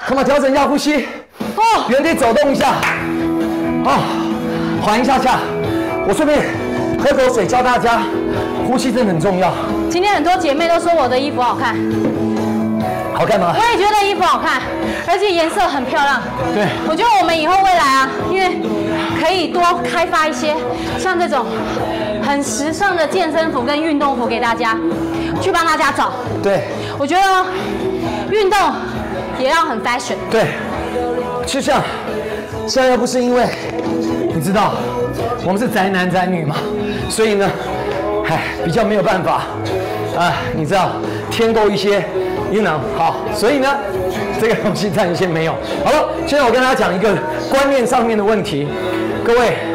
Speaker 1: ，come on，调整一下呼吸，
Speaker 2: 哦，
Speaker 1: 原地走动一下，啊，缓一下下，我顺便喝口水，教大家呼吸真的很重要，
Speaker 2: 今天很多姐妹都说我的衣服好看，
Speaker 1: 好看吗？
Speaker 2: 我？也觉得衣服好看，而且颜色很漂亮。
Speaker 1: 对，
Speaker 2: 我觉得我们以后未来啊，因为可以多开发一些像这种很时尚的健身服跟运动服给大家，去帮大家找。
Speaker 1: 对，
Speaker 2: 我觉得运动也要很 fashion。
Speaker 1: 对，就像现在又不是因为你知道我们是宅男宅女嘛，所以呢，唉，比较没有办法啊，你知道添购一些 you know 好，所以呢，这个东西暂时先没有。好了，现在我跟大家讲一个观念上面的问题，各位。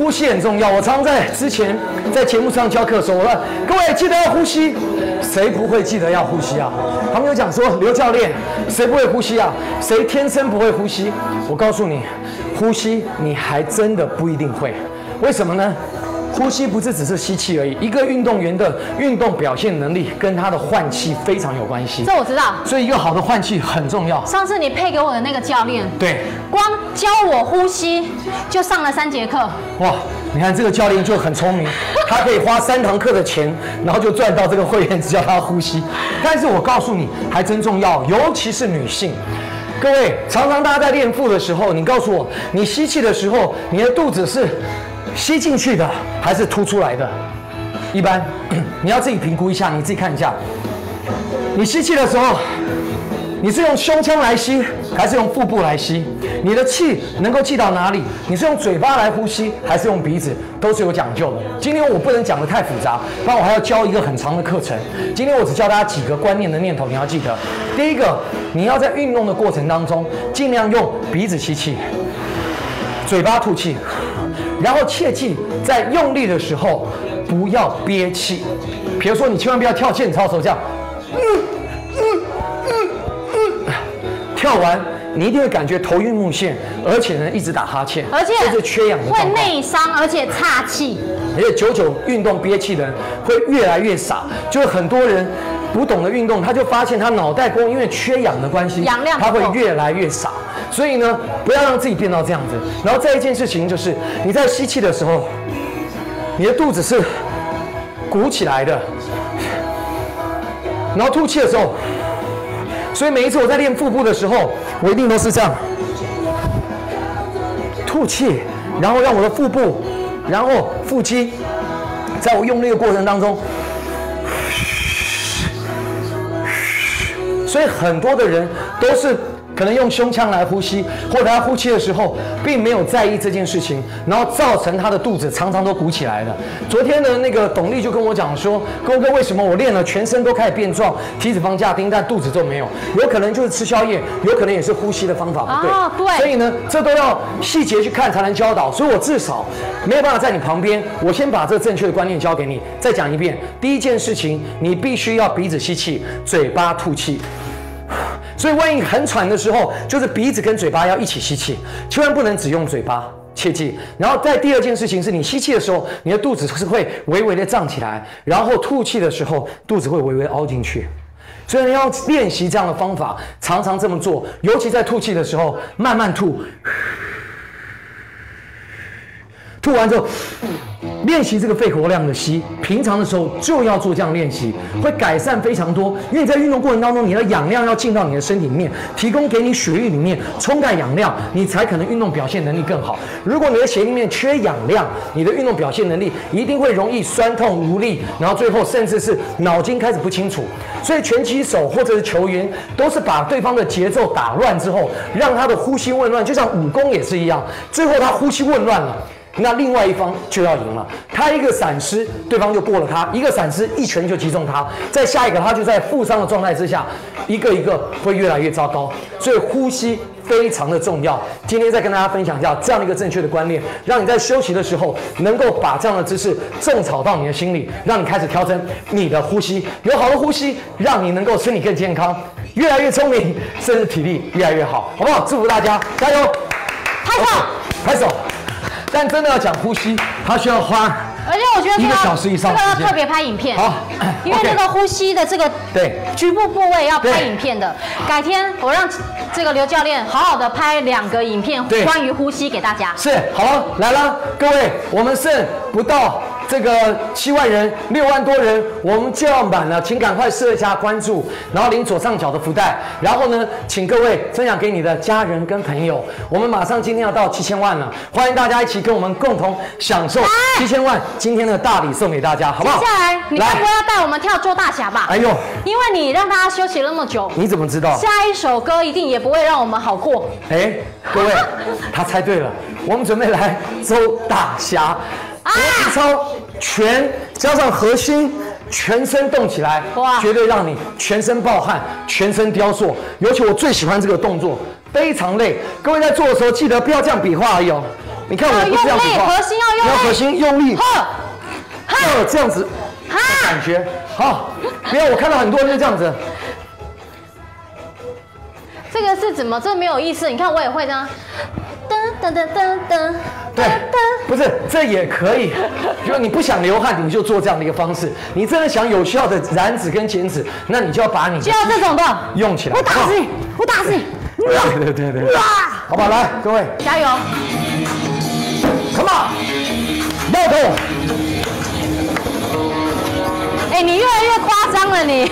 Speaker 1: 呼吸很重要，我常在之前在节目上教课的时候，我说各位记得要呼吸，谁不会记得要呼吸啊？他们有讲说刘教练，谁不会呼吸啊？谁天生不会呼吸？我告诉你，呼吸你还真的不一定会，为什么呢？呼吸不是只是吸气而已，一个运动员的运动表现能力跟他的换气非常有关系
Speaker 2: 这，我知道。
Speaker 1: 所以一个好的换气很重要。
Speaker 2: 上次你配给我的那个教练，
Speaker 1: 对，
Speaker 2: 光教我呼吸就上了三节课。
Speaker 1: 哇，你看这个教练就很聪明，他可以花三堂课的钱，然后就赚到这个会员，只教他呼吸。但是我告诉你，还真重要，尤其是女性。各位，常常大家在练腹的时候，你告诉我，你吸气的时候，你的肚子是吸进去的还是凸出来的？一般 你要自己评估一下，你自己看一下。你吸气的时候，你是用胸腔来吸，还是用腹部来吸？你的气能够气到哪里？你是用嘴巴来呼吸，还是用鼻子？都是有讲究的。今天我不能讲得太复杂，不然我还要教一个很长的课程。今天我只教大家几个观念的念头，你要记得。第一个，你要在运动的过程当中，尽量用鼻子吸气，嘴巴吐气，然后切记在用力的时候不要憋气。比如说，你千万不要跳健操的时候这样。跳完，你一定会感觉头晕目眩，而且呢一直打哈欠，
Speaker 2: 而且
Speaker 1: 这是缺氧的
Speaker 2: 会。内伤，而且岔气。
Speaker 1: 而且久久运动憋气的人会越来越傻，就是很多人不懂得运动，他就发现他脑袋光因为缺氧的关系，
Speaker 2: 氧量
Speaker 1: 他会越来越少。所以呢，不要让自己变到这样子。然后再一件事情就是，你在吸气的时候，你的肚子是鼓起来的，然后吐气的时候，所以每一次我在练腹部的时候，我一定都是这样，吐气，然后让我的腹部，然后腹肌，在我用力的过程当中，所以很多的人都是可能用胸腔来呼吸，或者他呼气的时候并没有在意这件事情，然后造成他的肚子常常都鼓起来的。昨天的那个董丽就跟我讲说，哥哥为什么我练了全身都开始变壮，体脂肪降低，但肚子都没有？有可能就是吃宵夜，有可能也是呼吸的方法不对。
Speaker 2: 哦对
Speaker 1: 所以呢，这都要细节去看才能教导。所以我至少没有办法在你旁边，我先把这个正确的观念教给你，再讲一遍。第一件事情，你必须要鼻子吸气，嘴巴吐气。所以万一很喘的时候，就是鼻子跟嘴巴要一起吸气，千万不能只用嘴巴。切记，然后在第二件事情是你吸气的时候，你的肚子是会微微的胀起来，然后吐气的时候，肚子会微微凹进去。所以你要练习这样的方法，常常这么做，尤其在吐气的时候，慢慢吐，吐完之后，练习这个肺活量的吸。平常的时候就要做这样练习，会改善非常多。因为你在运动过程当中，你的氧量要进到你的身体里面，提供给你血液里面冲淡氧量，你才可能运动表现能力更好。如果你的血液里面缺氧量，你的运动表现能力一定会容易酸痛无力，然后最后甚至是脑筋开始不清楚。所以拳击手或者是球员都是把对方的节奏打乱之后，让他的呼吸紊乱，就像武功也是一样，最后他呼吸紊乱了。那另外一方就要赢了，他一个闪失，对方就过了他；一个闪失，一拳就击中他。再下一个，他就在负伤的状态之下，一个一个会越来越糟糕。所以呼吸非常的重要。今天再跟大家分享一下这样的一个正确的观念，让你在休息的时候能够把这样的知识种草到你的心里，让你开始调整你的呼吸，有好的呼吸，让你能够身体更健康，越来越聪明，甚至体力越来越好，好不好？祝福大家，加油！
Speaker 2: 拍手。
Speaker 1: 拍手。但真的要讲呼吸，它需要花
Speaker 2: 而且我觉得
Speaker 1: 一个小时以上
Speaker 2: 这个要特别拍影片，
Speaker 1: 好
Speaker 2: 因为这个呼吸的这个
Speaker 1: 对。
Speaker 2: 局部部位要拍影片的。改天我让这个刘教练好好的拍两个影片
Speaker 1: 对。
Speaker 2: 关于呼吸给大家。
Speaker 1: 是好了，来了，各位，我们剩不到这个七万人，六万多人，我们就要满了，请赶快设一下关注，然后领左上角的福袋，然后呢，请各位分享给你的家人跟朋友。我们马上今天要到七千万了，欢迎大家一起跟我们共同享受七千万今天的大礼送给大家，好不好？
Speaker 2: 接下来你该不会要带我们跳周大侠吧？
Speaker 1: 哎呦，
Speaker 2: 因为你让大家休息了那么久，
Speaker 1: 你怎么知道？
Speaker 2: 下一首歌一定也不会让我们好过。
Speaker 1: 哎，各位，他猜对了，我们准备来周大侠，
Speaker 2: 啊
Speaker 1: 国际操全加上核心。全身动起来，
Speaker 2: 哇
Speaker 1: 绝对让你全身暴汗，全身雕塑。尤其我最喜欢这个动作，非常累。各位在做的时候，记得不要这样比划而已哦。你看我不是这样比划，
Speaker 2: 核心要用力
Speaker 1: 要核心用力，
Speaker 2: 呵，
Speaker 1: 要有这样子的感觉。好，不要我看到很多人就这样子。
Speaker 2: 这个是怎么？这没有意思。你看我也会这样，噔噔噔噔噔，
Speaker 1: 对，不是这也可以。如果你不想流汗，你就做这样的一个方式。你真的想有效的燃脂跟减脂，那你就要把你
Speaker 2: 就要这种的。
Speaker 1: 用起来。
Speaker 2: 我打死你！我打死你！
Speaker 1: 对对对对对，
Speaker 2: 哇！
Speaker 1: 好吧，来各位
Speaker 2: 加油
Speaker 1: ！，Come on，爆头，
Speaker 2: 哎，你越来越夸张了你。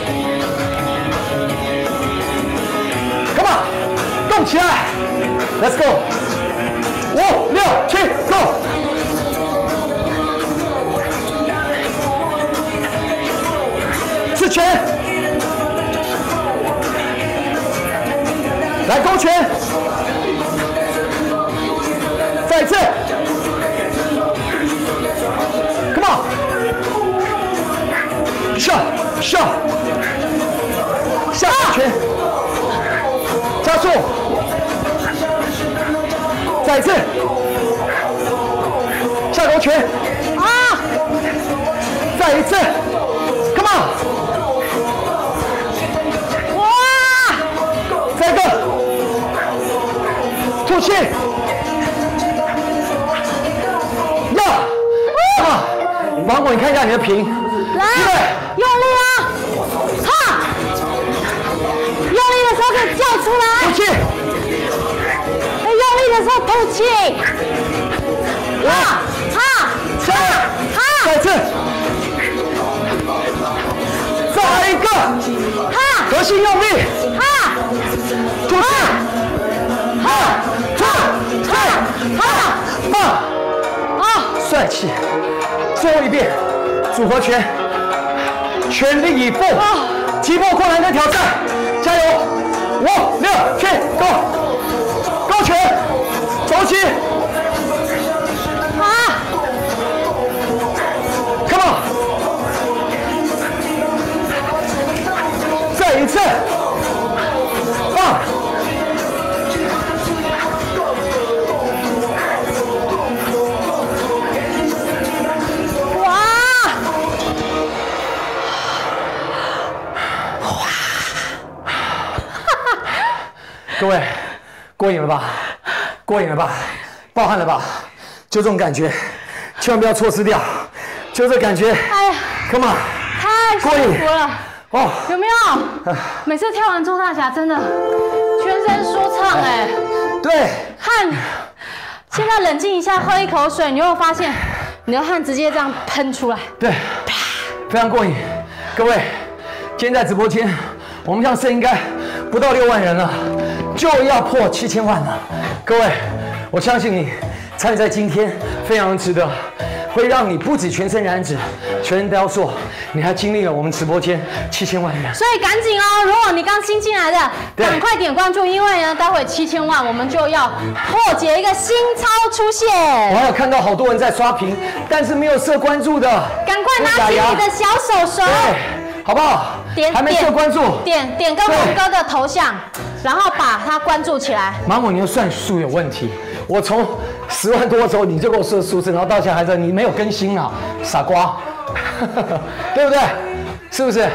Speaker 1: Come on，动起来，Let's go，五六七，Go，四拳，来勾拳，你的屏，
Speaker 2: 来，用力啊！哈！用力的时候可以叫出来
Speaker 1: 吐，气，
Speaker 2: 哎，用力的时候吐气。哈！哈！
Speaker 1: 哈，再一次，再一个，
Speaker 2: 哈！
Speaker 1: 核心用力，
Speaker 2: 哈！
Speaker 1: 吐气，哈，哈，哈，哈，哈。
Speaker 2: 啊！
Speaker 1: 帅气。最后一遍，组合拳，全力以赴，击破困难的挑战，加油！五六七，Go，高拳，走起各位，过瘾了吧？过瘾了吧？爆汗了吧？就这种感觉，千万不要错失掉，就这感觉
Speaker 2: 哎呀
Speaker 1: ，，Come on，
Speaker 2: 太舒
Speaker 1: 过瘾
Speaker 2: 服了，
Speaker 1: 哦，
Speaker 2: 有没有？每次跳完周大侠真的全身舒畅哎，
Speaker 1: 对，
Speaker 2: 汗。现在冷静一下，喝一口水，你会发现你的汗直接这样喷出来。
Speaker 1: 对，非常过瘾。各位，今天在直播间，我们像是应该不到六万人了，就要破七千万了。各位，我相信你参与在今天非常值得，会让你不止全身燃脂、全身雕塑，你还经历了我们直播间七千万人。
Speaker 2: 所以赶紧哦！如果你刚新进来的，
Speaker 1: 对
Speaker 2: 赶快点关注，因为呢，待会七千万我们就要破解一个新超出
Speaker 1: 我
Speaker 2: 现，
Speaker 1: 还有看到好多人在刷屏，但是没有设关注的，
Speaker 2: 赶快拿起你的小手手，
Speaker 1: 对，好不好？
Speaker 2: 点
Speaker 1: 还没设关注，
Speaker 2: 点点跟
Speaker 1: 对
Speaker 2: 文哥的头像，然后把他关注起来。
Speaker 1: 芒果，你的算术有问题。我从十万多的时候你就给我设数字，然后到现在还在，你没有更新啊，傻瓜，对不对？是不是？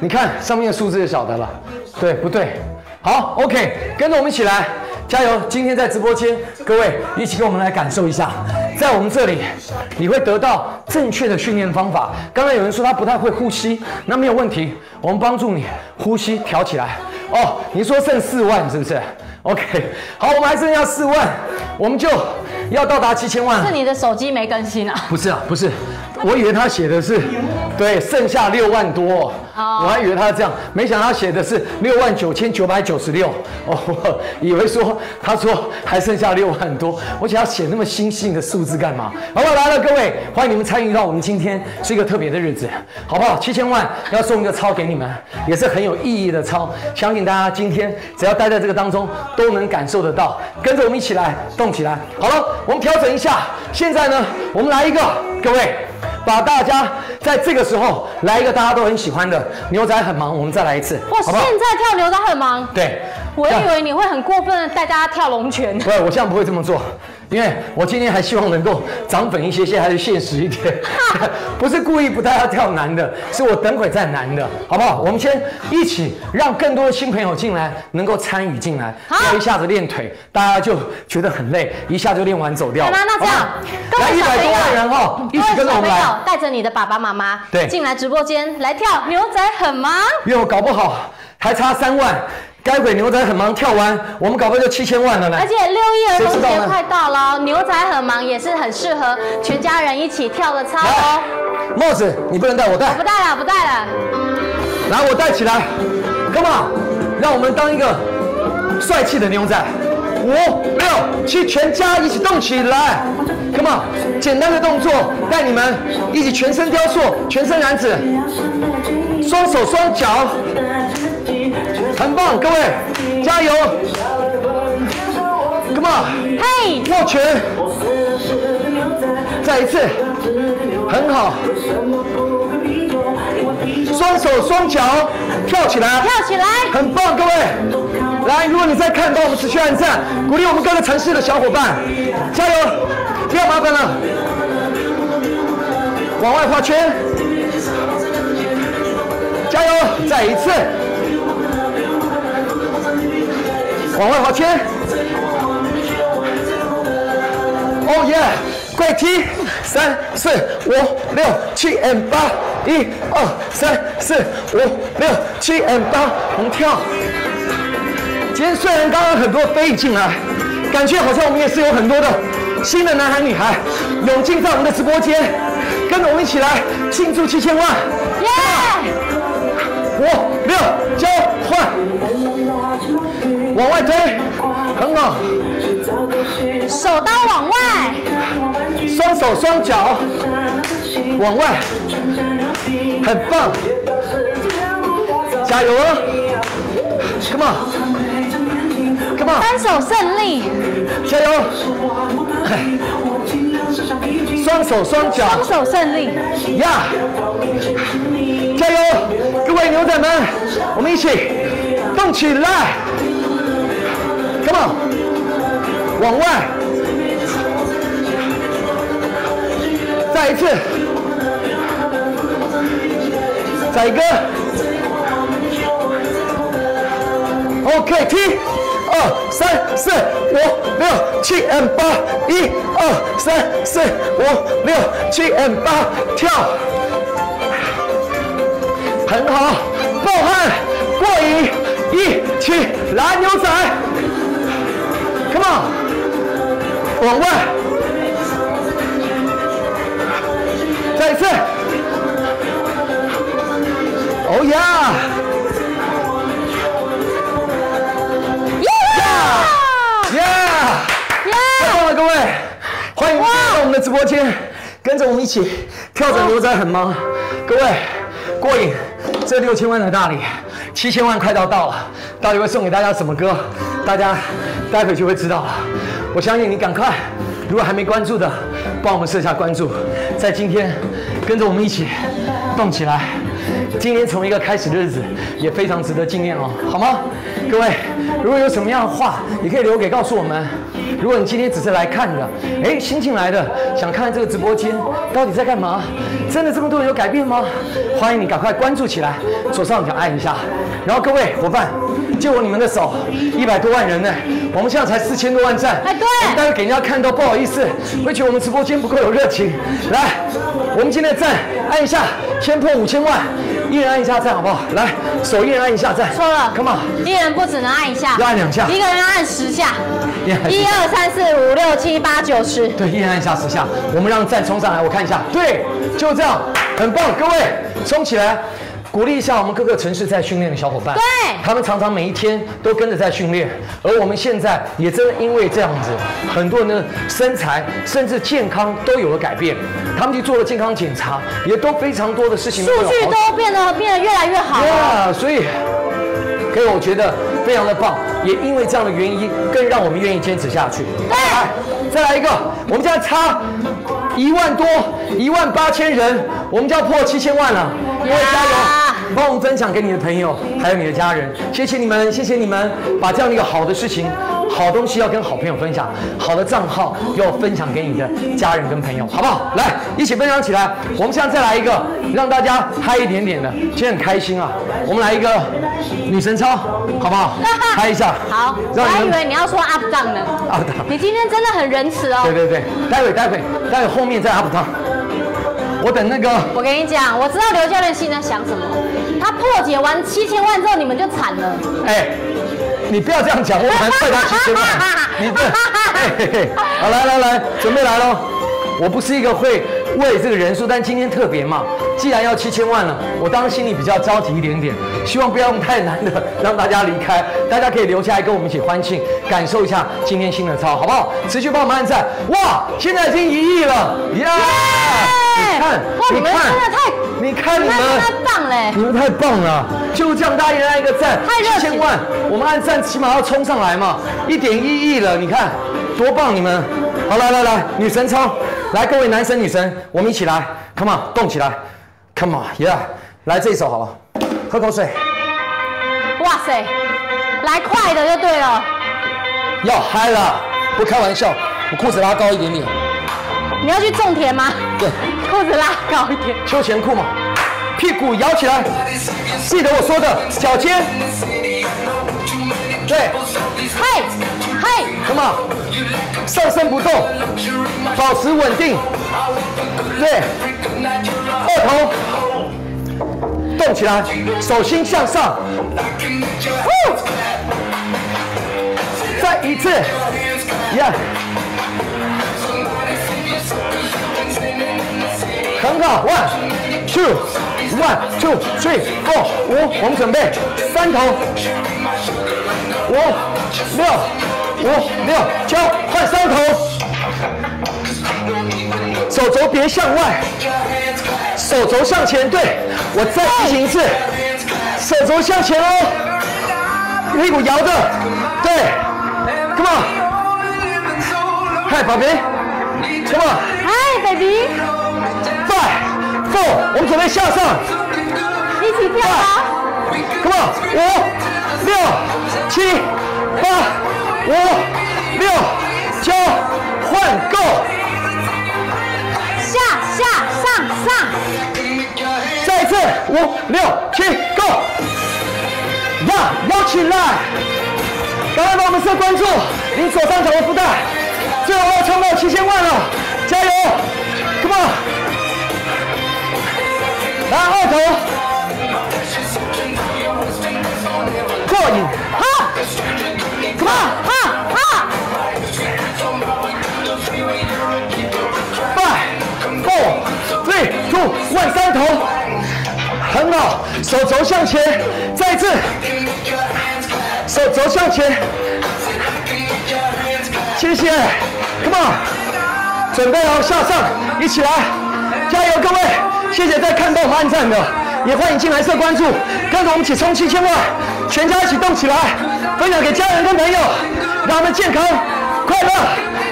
Speaker 1: 你看上面的数字就晓得了，对不对？好，OK，跟着我们一起来，加油！今天在直播间，各位一起跟我们来感受一下，在我们这里你会得到正确的训练方法。刚才有人说他不太会呼吸，那没有问题，我们帮助你呼吸调起来。哦，你说剩四万是不是？OK，好，我们还剩下四万，我们就要到达七千万了
Speaker 2: 是。你的手机没更新啊？
Speaker 1: 不是啊，不是，我以为他写的是，对，剩下六万多，
Speaker 2: 哦
Speaker 1: 我还以为他这样，没想到他写的是六万九千九百九十六，哦，我以为说他说还剩下六万多，我想要写那么心细的数字干嘛？好不好？来了，各位，欢迎你们参与到我们今天是一个特别的日子，好不好？七千万要送一个超给你们，也是很有意义的超，相信大家今天只要待在这个当中，都能感受得到，跟着我们一起来动起来。好了，我们调整一下，现在呢，我们来一个，各位。把大家在这个时候来一个大家都很喜欢的牛仔很忙，我们再来一次，
Speaker 2: 哇现？在跳牛仔很忙，
Speaker 1: 对，
Speaker 2: 我以为你会很过分的带大家跳龙拳。
Speaker 1: 不，我现在不会这么做，因为我今天还希望能够涨粉一些些，还是现实一点，不是故意不带他跳难的，是我等会再难的，好不好？我们先一起让更多的新朋友进来，能够参与进来，不
Speaker 2: 好
Speaker 1: 要一下子练腿，大家就觉得很累，一下就练完走掉了。
Speaker 2: 好吗？那这样
Speaker 1: 来一百多万人哈，一起跟着我们来。
Speaker 2: 带着你的爸爸妈妈，
Speaker 1: 对
Speaker 2: 进来直播间来跳牛仔很忙。
Speaker 1: 因为我搞不好还差三万，该鬼牛仔很忙跳完，我们搞不好就七千万了呢。
Speaker 2: 而且六一儿童节快到了哦，牛仔很忙也是很适合全家人一起跳的操哦。，
Speaker 1: 帽子你不能戴，我戴我
Speaker 2: 不，戴了，不戴了。
Speaker 1: 来我戴起来，Come on，让我们当一个帅气的牛仔。五六七，全家一起动起来，Come on，简单的动作带你们一起全身雕塑，全身燃脂，双手双脚，很棒，各位加油，Come on。
Speaker 2: 嘿，
Speaker 1: 握拳，再一次，很好，双手双脚跳起来，
Speaker 2: 跳起来！
Speaker 1: 很棒，各位。来，如果你在看，帮我们持续按赞，鼓励我们各个城市的小伙伴，加油！不要麻烦了，往外画圈，加油！再一次，往外画圈。哦耶！快踢！三四五六七 and 八，一二三四五六七 and 八，我们跳。今天虽然刚刚很多飞影进来，感觉好像我们也是有很多的新的男孩女孩涌进在我们的直播间，跟着我们一起来庆祝七千万。
Speaker 2: 耶！
Speaker 1: 五六交换，往外推，很好。
Speaker 2: 手刀往外，
Speaker 1: 双手双脚往外，很棒，加油哦！，Come on，Come on，
Speaker 2: 单手胜利，
Speaker 1: 加油！双手双脚，
Speaker 2: 双手胜利，
Speaker 1: 呀！加油，各位牛仔们，我们一起动起来！Come on，往外，再一次，再一个，OK，踢。二三四五六七 M 八，一二三四五六七 M 八，跳，很好，暴汗过瘾，一起来牛仔，Come on，往外，再一次，Oh yeah。们的直播间，跟着我们一起跳着牛仔很忙？各位，过瘾！这六千万的大礼，七千万快到到了，到底会送给大家什么歌？大家待会就会知道了。我相信你赶快，如果还没关注的，帮我们设下关注，在今天跟着我们一起动起来。今天从一个开始的日子，也非常值得纪念哦，好吗？各位，如果有什么样的话，也可以留给告诉我们。如果你今天只是来看的，哎，新进来的，想看这个直播间到底在干嘛？真的这么多人有改变吗？欢迎你赶快关注起来，左上角按一下。然后各位伙伴，借我你们的手，一百多万人呢，我们现在才四千多万赞。
Speaker 2: 哎，对。
Speaker 1: 待会给人家看到不好意思，会觉得我们直播间不够有热情。来，我们今天的赞按一下，先破五千万。一人按一下赞好不好？来，手一人按一下赞。
Speaker 2: 错了
Speaker 1: ，Come on，
Speaker 2: 一人不只能按一下，
Speaker 1: 要按两下。
Speaker 2: 一个人按十下。一二三四五六七八九十。
Speaker 1: 对，一人按一下十下。我们让赞冲上来，我看一下。对，就这样，很棒，各位冲起来。鼓励一下我们各个城市在训练的小伙伴，
Speaker 2: 对，
Speaker 1: 他们常常每一天都跟着在训练，而我们现在也真的因为这样子，很多人的身材甚至健康都有了改变，他们去做了健康检查，也都非常多的事情，
Speaker 2: 数据都变得变得越来越好，
Speaker 1: 哇，所以，给我觉得非常的棒，也因为这样的原因，更让我们愿意坚持下去。
Speaker 2: 对，
Speaker 1: 再来一个，我们现在差一万多，一万八千人，我们就要破七千万了，各位加油！帮我们分享给你的朋友，还有你的家人，谢谢你们，谢谢你们，把这样的一个好的事情、好东西要跟好朋友分享，好的账号要分享给你的家人跟朋友，好不好？来，一起分享起来。我们现在再来一个，让大家嗨一点点的，今天很开心啊。我们来一个女神操，好不好？嗨一下。
Speaker 2: 好。我还以为你要说 up down 呢。
Speaker 1: up down。
Speaker 2: 你今天真的很仁慈哦。
Speaker 1: 对对对，待会待会待会后面再 up down。我等那个。
Speaker 2: 我跟你讲，我知道刘教练心里在想什么。他破解完七千万之后，你们就惨了。哎，
Speaker 1: 你不要这样讲，我还快他七千万。你这，好来来来，准备来喽。我不是一个会为这个人数，但今天特别嘛，既然要七千万了，我当然心里比较着急一点点。希望不要用太难的让大家离开，大家可以留下来跟我们一起欢庆，感受一下今天新的操，好不好？持续帮我们按赞。哇，现在已经一亿了，耶！你看，
Speaker 2: 你们真的太，
Speaker 1: 你看你们
Speaker 2: 太棒嘞！
Speaker 1: 你们太棒了，就这样大家一按一个赞，
Speaker 2: 七
Speaker 1: 千万，我们按赞起码要冲上来嘛，一点一亿了，你看多棒你们！好，来来来，女神操，来各位男生女生，我们一起来，Come on，动起来，Come on，Yeah，来这一首好了。喝口水。
Speaker 2: 哇塞，来快的就对了。
Speaker 1: 要嗨了，不开玩笑。我裤子拉高一点点。
Speaker 2: 你要去种田吗？
Speaker 1: 对。
Speaker 2: 裤子拉高一点。
Speaker 1: 秋前裤嘛。屁股摇起来。记得我说的，脚尖。对。
Speaker 2: 嗨，嗨。
Speaker 1: 什么？上身不动，保持稳定。对。二头。动起来，手心向上，再一次，Yeah，很好，One Two，One Two Three Four，五，我们准备三头，五六五六九，换三头，手肘别向外。手肘向前，对我再提醒一次，手肘向前哦。屁股摇着，对，Come on，嗨，宝贝，Come on，
Speaker 2: 嗨，baby
Speaker 1: 我们准备向上
Speaker 2: 一起跳啊
Speaker 1: ！，Come on，五六七八五六九，换够，
Speaker 2: 下下上上，
Speaker 1: 再一次五六七，Go，呀，摇起来，赶快帮我们设关注，您左上角的福袋，最后要冲到七千万了，加油，Come on，来二头，过瘾，
Speaker 2: 好
Speaker 1: ，Come on。
Speaker 2: 好好
Speaker 1: ，Five, four, three, two, one，三头，很好，手肘向前，再一次，手肘向前，谢谢，Come on，准备好向上，一起来，加油各位，谢谢在看到我们按赞的，也欢迎进来设关注，跟着我们一起冲七千万，全家一起动起来，分享给家人跟朋友，让他们健康、快乐、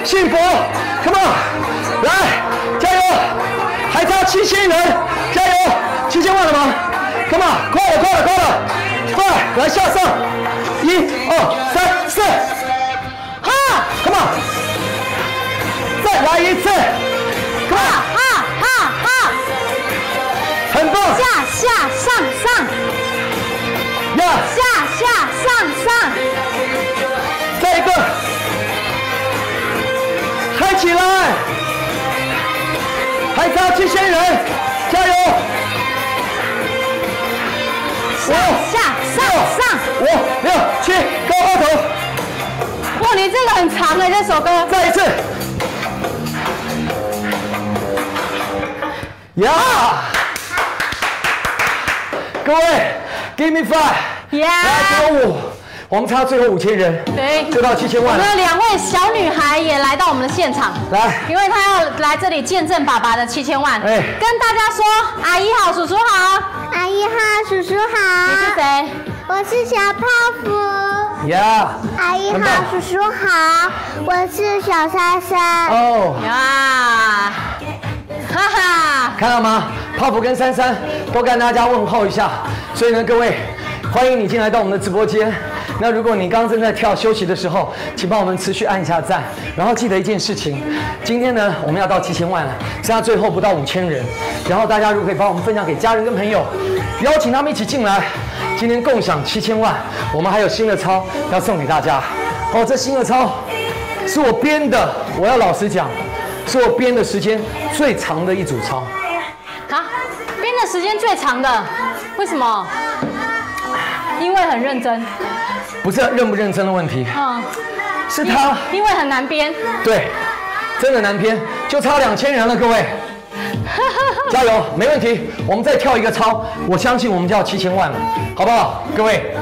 Speaker 1: 幸福，Come on，来，加油，还差七千人，加油，七千万了吗？Come on，快了，快了，快了，快，来向上，一二三四，哈，Come on，再来一次，Come on，很棒，
Speaker 2: 下下上上，
Speaker 1: 呀，
Speaker 2: 下下上上，
Speaker 1: 再一个，嗨起来，还差七千人，加油！下、
Speaker 2: 下上上。
Speaker 1: 五、六、七，高二头，
Speaker 2: 哇，你这个很长的，这首歌。
Speaker 1: 再一次，呀！各位，Give me five，
Speaker 2: 呀
Speaker 1: 来给我五，我们差最后五千人，
Speaker 2: 对
Speaker 1: 就到七千
Speaker 2: 我
Speaker 1: 万了。
Speaker 2: 们的两位小女孩也来到我们的现场，
Speaker 1: 来，
Speaker 2: 因为她要来这里见证爸爸的七千万。
Speaker 1: 哎
Speaker 2: 跟大家说，阿姨好，叔叔好。
Speaker 3: 阿姨好，叔叔好
Speaker 2: 你是
Speaker 3: 好，
Speaker 2: 谁？
Speaker 3: 我是小泡芙。
Speaker 1: 呀！
Speaker 3: 阿姨好，叔叔好，我是小珊珊。
Speaker 1: 哦，
Speaker 2: 呀，哈哈，
Speaker 1: 看到吗？泡芙跟珊珊都跟大家问候一下，所以呢，各位，欢迎你进来到我们的直播间。那如果你刚刚正在跳休息的时候，请帮我们持续按一下赞，然后记得一件事情，今天呢我们要到七千万了，剩下最后不到五千人，然后大家如果可以帮我们分享给家人跟朋友，邀请他们一起进来，今天共享七千万，我们还有新的操要送给大家。哦，这新的操是我编的，我要老实讲，是我编的时间最长的一组操。
Speaker 2: 啊，编的时间最长的，为什么？因为很认真，
Speaker 1: 不是认不认真的问题，
Speaker 2: 嗯，
Speaker 1: 是他
Speaker 2: 因为很难编。
Speaker 1: 对，真的难编，就差两千人了，各位，加油，没问题，我们再跳一个操，我相信我们就要七千万了，好不好？各位，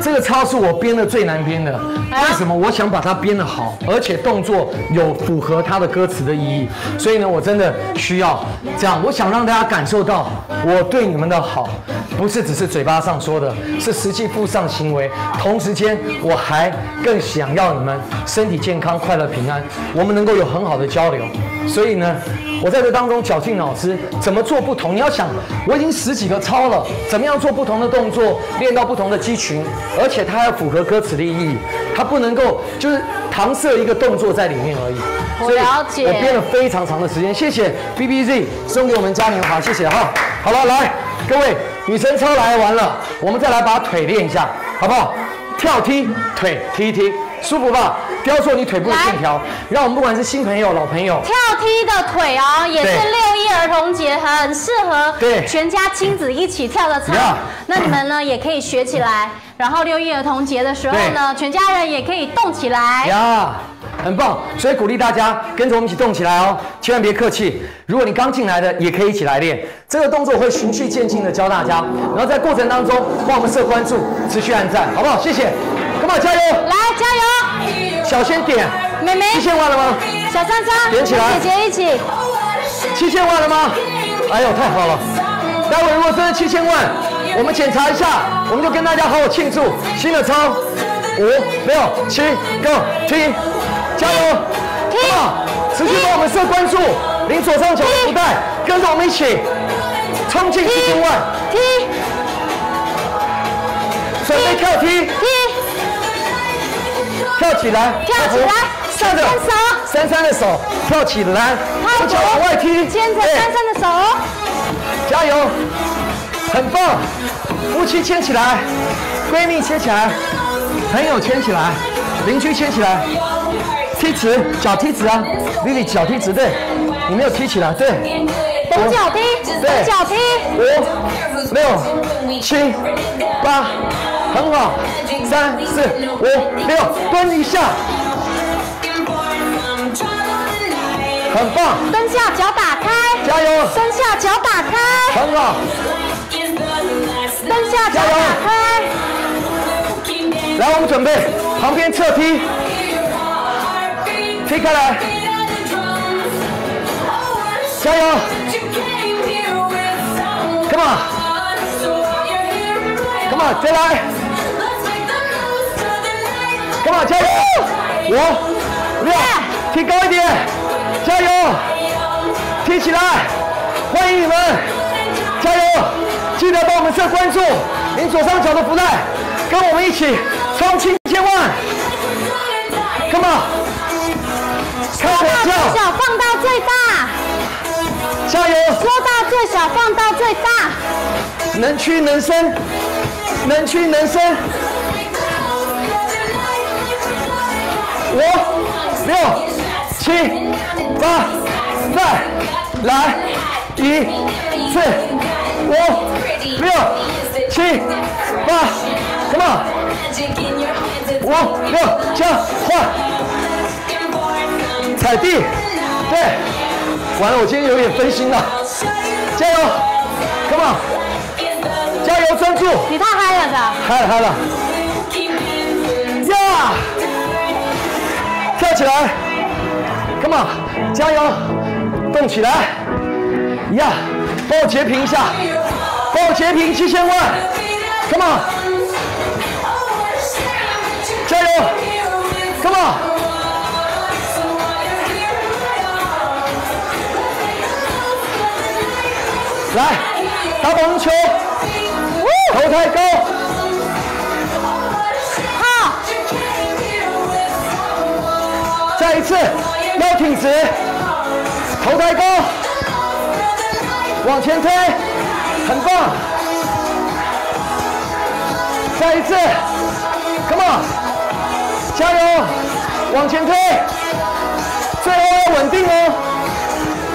Speaker 1: 这个操是我编的最难编的，为什么？我想把它编得好，而且动作有符合它的歌词的意义，所以呢，我真的需要这样，我想让大家感受到我对你们的好，不是只是嘴巴上说的，是实际付上行为。同时间，我还更想要你们身体健康、快乐平安，我们能够有很好的交流。所以呢，我在这当中绞尽脑汁，怎么做不同？你要想，我已经十几个操了，怎么样做不同的动作，练到不同的肌群，而且它要符合歌词的意义，不能够就是搪塞一个动作在里面而已。
Speaker 2: 我了解
Speaker 1: 我编了非常长的时间，谢谢 B B Z 送给我们嘉年华，谢谢哈。好了，来，各位女神操来完了，我们再来把腿练一下，好不好？跳踢腿踢一踢，舒服吧？不要说你腿部的线条，让我们不管是新朋友、老朋友，
Speaker 2: 跳踢的腿哦，也是六一儿童节，很适合
Speaker 1: 对
Speaker 2: 全家亲子一起跳的操。那你们呢也可以学起来，然后六一儿童节的时候呢，全家人也可以动起来。
Speaker 1: 呀，很棒，所以鼓励大家跟着我们一起动起来哦，千万别客气。如果你刚进来的，也可以一起来练。这个动作我会循序渐进的教大家，然后在过程当中帮我们设关注，持续按赞，好不好？谢谢，干嘛加油！
Speaker 2: 来，加油！
Speaker 1: 小心点，
Speaker 2: 妹妹、
Speaker 1: 七千万了吗？
Speaker 2: 小珊珊，
Speaker 1: 点起来
Speaker 2: 姐姐一起。
Speaker 1: 七千万了吗？哎呦，太好了！待会如果真的七千万，我们检查一下，我们就跟大家好好庆祝。新的操。五、六、七，Go，踢，加油！
Speaker 2: 踢。
Speaker 1: Come on，持续帮我们设关注，领左上角的福袋，跟着我们一起冲进七千万，
Speaker 2: 踢。
Speaker 1: 准备跳踢，
Speaker 2: 踢，
Speaker 1: 跳起来，
Speaker 2: 跳起来
Speaker 1: 站着。
Speaker 2: 伸手，
Speaker 1: 珊珊的手跳起来，
Speaker 2: 拍
Speaker 1: 脚往外踢，
Speaker 2: 牵着
Speaker 1: 对
Speaker 2: 珊珊的手，
Speaker 1: 加油，很棒！夫妻牵起来，闺蜜牵起来，朋友牵起来，邻居牵起来，踢直，脚踢直啊，Lily 脚踢直，对，你没有踢起来，对，
Speaker 2: 踮脚踢，踮脚踢，
Speaker 1: 五、六、七、八，很好，三、四、五、六，蹲一下，很棒，
Speaker 2: 蹲下脚打开，
Speaker 1: 加油，
Speaker 2: 蹲下脚打开，
Speaker 1: 很好，
Speaker 2: 蹲下脚打开，
Speaker 1: 来，我们准备旁边侧踢，踢开来，加油，Come on，Come on，再来，Come on，加油，五、六，踢高一点，加油，踢起来，欢迎你们，加油，记得帮我们设关注，领左上角的福袋，跟我们一起冲七千万，Come on，开
Speaker 2: 说大最，小放到最大，
Speaker 1: 加油！
Speaker 2: 说大最小放到最大，
Speaker 1: 能屈能伸，能屈能伸。五、六、七、八，再来一次。五、六、七、八，Come on！五、六，七换，踩地，对。完了，我今天有点分心了，加油，Come on！加油，专注，
Speaker 2: 你太嗨了的，
Speaker 1: 嗨了嗨了，呀！跳起来，Come on！加油，动起来，呀！帮我截屏一下，帮我截屏七千万，Come on！加油，Come on！来，打保龄球，头抬高，
Speaker 2: 好，
Speaker 1: 再一次，腰挺直，头抬高，往前推，很棒。再一次，Come on，加油，往前推，最后要稳定哦，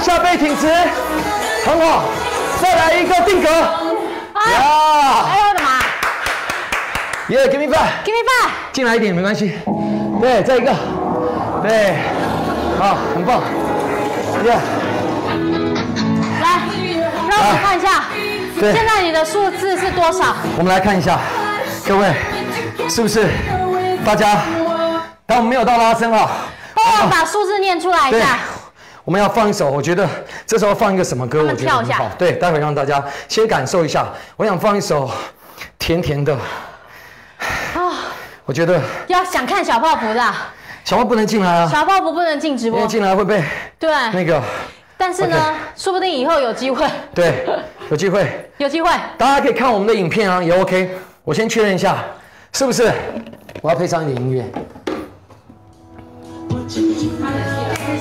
Speaker 1: 下背挺直，很好。再来一个定格，
Speaker 2: 哎
Speaker 1: 呀，
Speaker 2: 哎呦我的妈。
Speaker 1: 耶，Give me five。
Speaker 2: ，Give me five，
Speaker 1: 进来一点没关系。对，再一个，对，好，很棒，耶、
Speaker 2: 来，让我们看一下，
Speaker 1: 对
Speaker 2: 现在你的数字是多少？
Speaker 1: 我们来看一下，各位，是不是大家？当我们没有到拉伸啊，
Speaker 2: 帮我把数字念出来一
Speaker 1: 对
Speaker 2: 下。，
Speaker 1: 我们要放一首，我觉得这时候放一个什么歌，我觉得很好。对，待会让大家先感受一下。我想放一首甜甜的，
Speaker 2: 哦，
Speaker 1: 我觉得
Speaker 2: 要想看小泡芙的，
Speaker 1: 小泡不能进来啊，
Speaker 2: 小泡芙不能进直播
Speaker 1: 因为。进来会被
Speaker 2: 对，
Speaker 1: 那个，
Speaker 2: 但是呢，说不定以后有机会，
Speaker 1: 对，有机会。
Speaker 2: 有机会。
Speaker 1: 大家可以看我们的影片啊，也 OK。我先确认一下，是不是？我要配上一点音乐。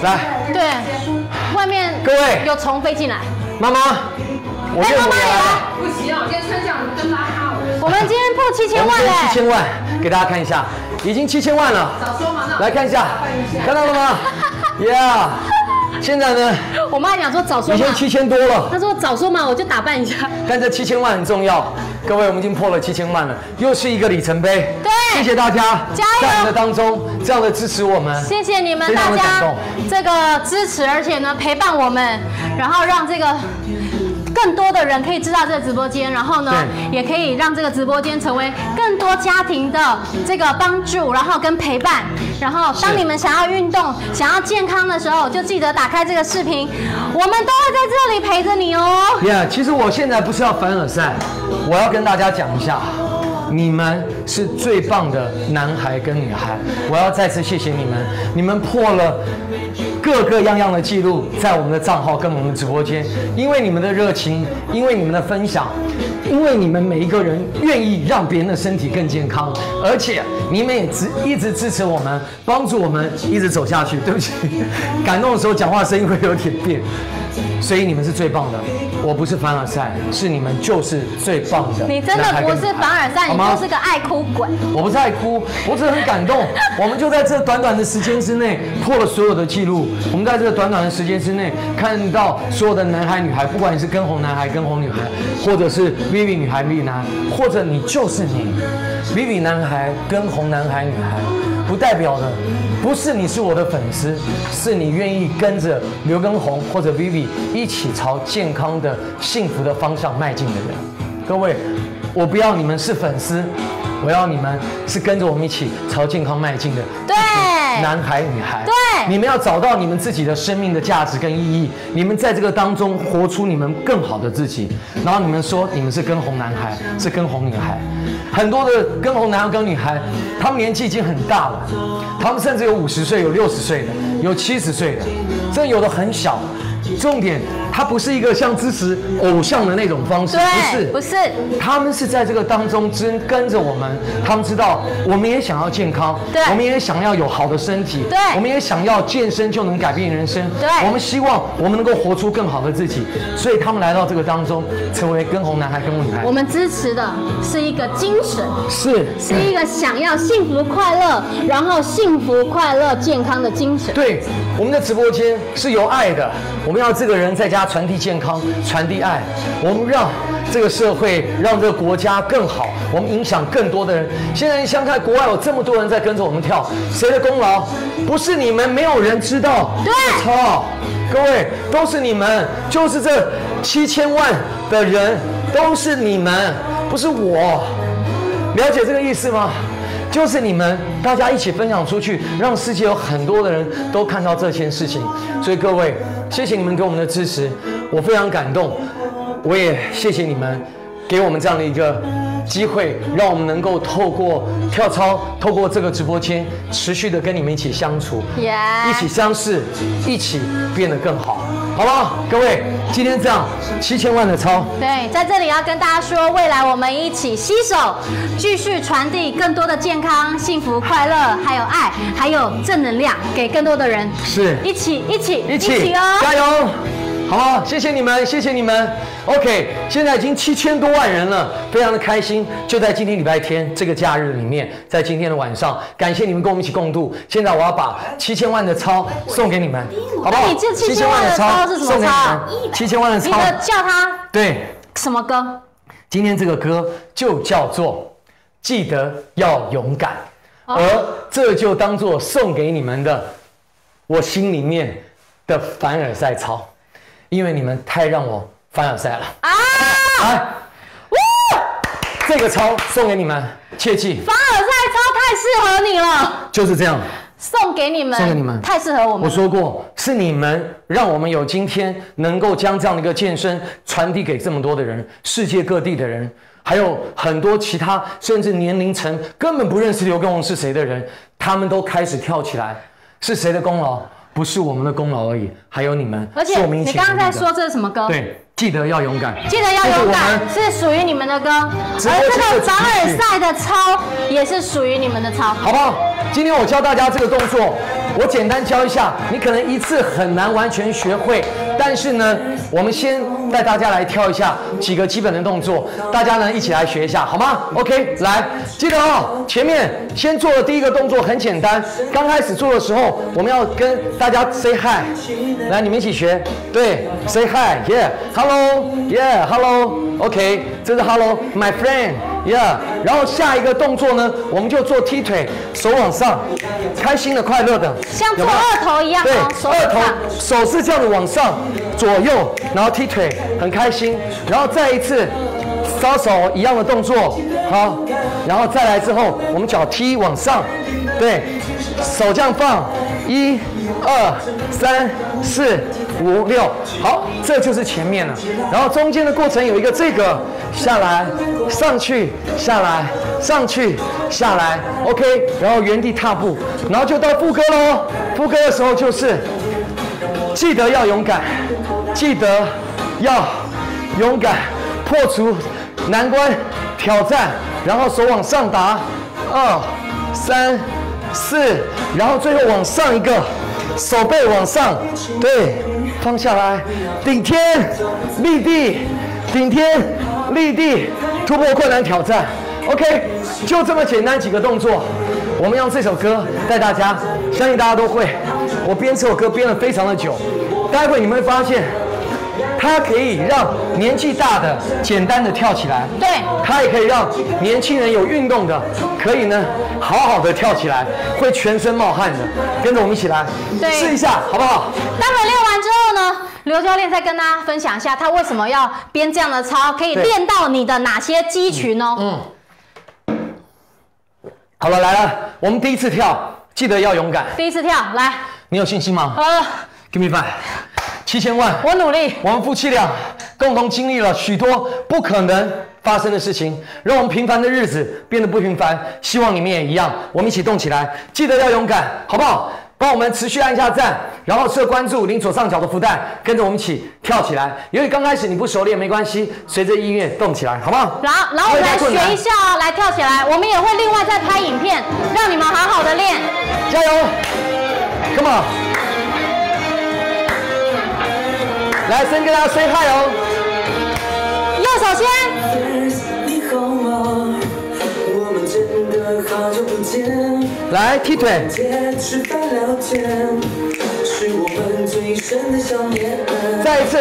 Speaker 1: 来，
Speaker 2: 对，外面
Speaker 1: 各位
Speaker 2: 有虫飞进来。
Speaker 1: 妈妈，我
Speaker 2: 妈妈也来
Speaker 4: 不行啊，我今天穿这样跟拉哈我。
Speaker 2: 我们今天破七千万
Speaker 1: 我们今天七！千万，给大家看一下，已经七千万了。
Speaker 4: 早说嘛，那
Speaker 1: 来看一下，看到了吗？Yeah，现在呢，
Speaker 2: 我妈还讲说早说嘛，
Speaker 1: 已经七千多了，
Speaker 2: 她说早说嘛，我就打扮一下。
Speaker 1: 但这七千万很重要。各位，我们已经破了七千万了，又是一个里程碑。
Speaker 2: 对
Speaker 1: 谢谢大家
Speaker 2: 加油
Speaker 1: 在我们的当中这样的支持我们。
Speaker 2: 谢谢你们大家这个支持，而且呢陪伴我们，然后让这个更多的人可以知道这个直播间，然后呢，也可以让这个直播间成为更多家庭的这个帮助，然后跟陪伴。然后当你们想要运动、想要健康的时候，就记得打开这个视频，我们都会在这里陪着你哦。
Speaker 1: Yeah，其实我现在不是要凡尔赛，我要跟大家讲一下，你们是最棒的男孩跟女孩，我要再次谢谢你们，你们破了。各个样样的记录在我们的账号跟我们的直播间，因为你们的热情，因为你们的分享，因为你们每一个人愿意让别人的身体更健康，而且你们也支一直支持我们，帮助我们一直走下去。对不起，感动的时候讲话声音会有点变，所以你们是最棒的。我不是凡尔赛，是你们就是最棒的。
Speaker 2: 你真的不是凡尔赛，你就是个爱哭鬼。
Speaker 1: 我不是爱哭，我只是很感动。我们就在这短短的时间之内破了所有的记录。我们在这个短短的时间之内看到所有的男孩女孩，不管你是跟红男孩、跟红女孩，或者是 Vivi 女孩、Vivi 男，或者你就是你，Vivi 男孩跟红男孩、女孩，不代表的不是你是我的粉丝，是你愿意跟着刘畊宏或者 Vivi 一起朝健康的、幸福的方向迈进的人。各位，我不要你们是粉丝，我要你们是跟着我们一起朝健康迈进的。
Speaker 2: 对
Speaker 1: 男孩女孩，
Speaker 2: 对
Speaker 1: 你们要找到你们自己的生命的价值跟意义，你们在这个当中活出你们更好的自己。然后你们说你们是跟红男孩，是跟红女孩，很多的跟红男孩跟女孩，他们年纪已经很大了，他们甚至有五十岁、有六十岁的，有七十岁的，甚至有的很小。重点，它不是一个像支持偶像的那种方式，不是，
Speaker 2: 不是，
Speaker 1: 他们是在这个当中真跟着我们，他们知道我们也想要健康，
Speaker 2: 对。
Speaker 1: 我们也想要有好的身体，
Speaker 2: 对。
Speaker 1: 我们也想要健身就能改变人生，
Speaker 2: 对。
Speaker 1: 我们希望我们能够活出更好的自己，所以他们来到这个当中，成为跟红男孩、跟红女孩。
Speaker 2: 我，们支持的是一个精神，
Speaker 1: 是。
Speaker 2: 是一个想要幸福快乐，然后幸福快乐健康的精神。
Speaker 1: 对，我们的直播间是有爱的，我们要这个人在家传递健康，传递爱，我们让这个社会，让这个国家更好，我们影响更多的人。现在你想想看，国外有这么多人在跟着我们跳，谁的功劳？不是你们，没有人知道。
Speaker 2: 对
Speaker 1: 操，各位都是你们，就是这七千万的人都是你们，不是我。了解这个意思吗？就是你们大家一起分享出去，让世界有很多的人都看到这件事情。所以各位，谢谢你们给我们的支持，我非常感动。我也谢谢你们给我们这样的一个机会，让我们能够透过跳操，透过这个直播间，持续的跟你们一起相处一起相识，一起变得更好，好不好？各位，今天这样七千万的操。
Speaker 2: 对，在这里要跟大家说，未来我们一起携手，继续传递更多的健康、幸福、快乐，还有爱，还有正能量给更多的人。
Speaker 1: 是
Speaker 2: 一起，一起，
Speaker 1: 一起
Speaker 2: 哦！
Speaker 1: 加油，好不好？谢谢你们，谢谢你们。OK，现在已经七千多万人了，非常的开心。就在今天礼拜天这个假日里面，在今天的晚上，感谢你们跟我们一起共度。现在我要把七千万的钞送给你们，好不好？
Speaker 2: 那你这7000万的钞是什么
Speaker 1: 送给你
Speaker 2: 钞
Speaker 1: 们，七千万的钞，
Speaker 2: 你的叫他
Speaker 1: 对。
Speaker 2: 什么歌？
Speaker 1: 今天这个歌就叫做“记得要勇敢”，
Speaker 2: 哦
Speaker 1: 而这就当做送给你们的我心里面的凡尔赛操，因为你们太让我凡尔赛了
Speaker 2: 啊！
Speaker 1: 来，这个操送给你们，切记
Speaker 2: 凡尔赛操太适合你了，
Speaker 1: 就是这样。
Speaker 2: 送给你们，
Speaker 1: 送给你们
Speaker 2: 太适合我们
Speaker 1: 我
Speaker 2: 了。
Speaker 1: 说过，是你们让我们有今天能够将这样的一个健身传递给这么多的人，世界各地的人，还有很多其他甚至年龄层根本不认识刘畊宏是谁的人，他们都开始跳起来，是谁的功劳？不是我们的功劳而已，还有你们，
Speaker 2: 而且你刚刚在说这是什么歌？，
Speaker 1: 对，记得要勇敢，
Speaker 2: 记得要勇敢，是属于你们的歌，而这个凡尔赛的操也是属于你们的操。
Speaker 1: 好不好？今天我教大家这个动作，我简单教一下，你可能一次很难完全学会，但是呢，我们先带大家来跳一下几个基本的动作，大家呢一起来学一下，好吗？OK，来，记得哦，前面先做的第一个动作很简单，刚开始做的时候，我们要跟大家 say hi，来，你们一起学，对，say hi，yeah，hello，yeah，hello，OK，这是 hello，my friend。呀、然后下一个动作呢，我们就做踢腿，手往上，开心的、快乐的，
Speaker 2: 像做
Speaker 1: 有没有？
Speaker 2: 二头一样
Speaker 1: 对二头手是这样子往上，左右，然后踢腿，很开心，然后再一次招手一样的动作，好，然后再来之后，我们脚踢往上，对，手这样放，一、二、三、四、五、六，好，这就是前面了。然后中间的过程有一个这个下来，上去，下来，上去，下来，OK，然后原地踏步，然后就到副歌喽。副歌的时候就是记得要勇敢，记得要勇敢破除难关挑战，然后手往上打，二、三、四，然后最后往上一个，手背往上，对，放下来，顶天立地，顶天立地，突破困难挑战。OK，就这么简单几个动作，我们用这首歌带大家，相信大家都会。我编这首歌编了非常的久，待会你们会发现，它可以让年纪大的简单的跳起来，
Speaker 2: 对
Speaker 1: 它也可以让年轻人有运动的，可以呢好好的跳起来，会全身冒汗的。跟着我们一起来
Speaker 2: 对
Speaker 1: 试一下，好不好？
Speaker 2: 待会练完之后呢，刘教练再跟大家分享一下他为什么要编这样的操，可以
Speaker 1: 对
Speaker 2: 练到你的哪些肌群哦。
Speaker 1: 嗯好了，来了，我们第一次跳，记得要勇敢。
Speaker 2: 第一次跳，来，
Speaker 1: 你有信心吗
Speaker 2: 呃
Speaker 1: ，？Give me five，七千万。
Speaker 2: 我努力。
Speaker 1: 我们夫妻俩共同经历了许多不可能发生的事情，让我们平凡的日子变得不平凡。希望你们也一样，我们一起动起来，记得要勇敢，好不好？帮我们持续按一下赞，然后设关注，领左上角的福袋，跟着我们一起跳起来。由于刚开始你不熟练没关系，随着音乐动起来，好不好？
Speaker 2: 然后，然后我们来学一下哦，来跳起来。我们也会另外再拍影片，让你们好好的练。
Speaker 1: 加油！Come on！来，先跟大家 say hi 哦。
Speaker 2: 右手先，
Speaker 1: 来踢腿。再一次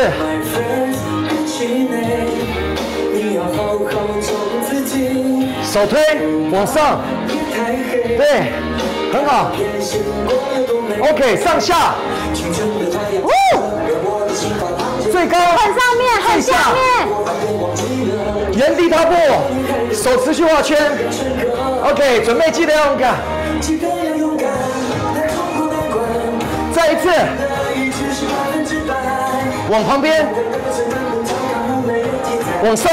Speaker 1: 手推往上，对，很好。OK，上下，
Speaker 5: 青
Speaker 1: 最高，
Speaker 2: 很上面，很下面。
Speaker 1: 原地踏步，手持续画圈。OK，准备记得要勇敢。再一次。往旁边，往上，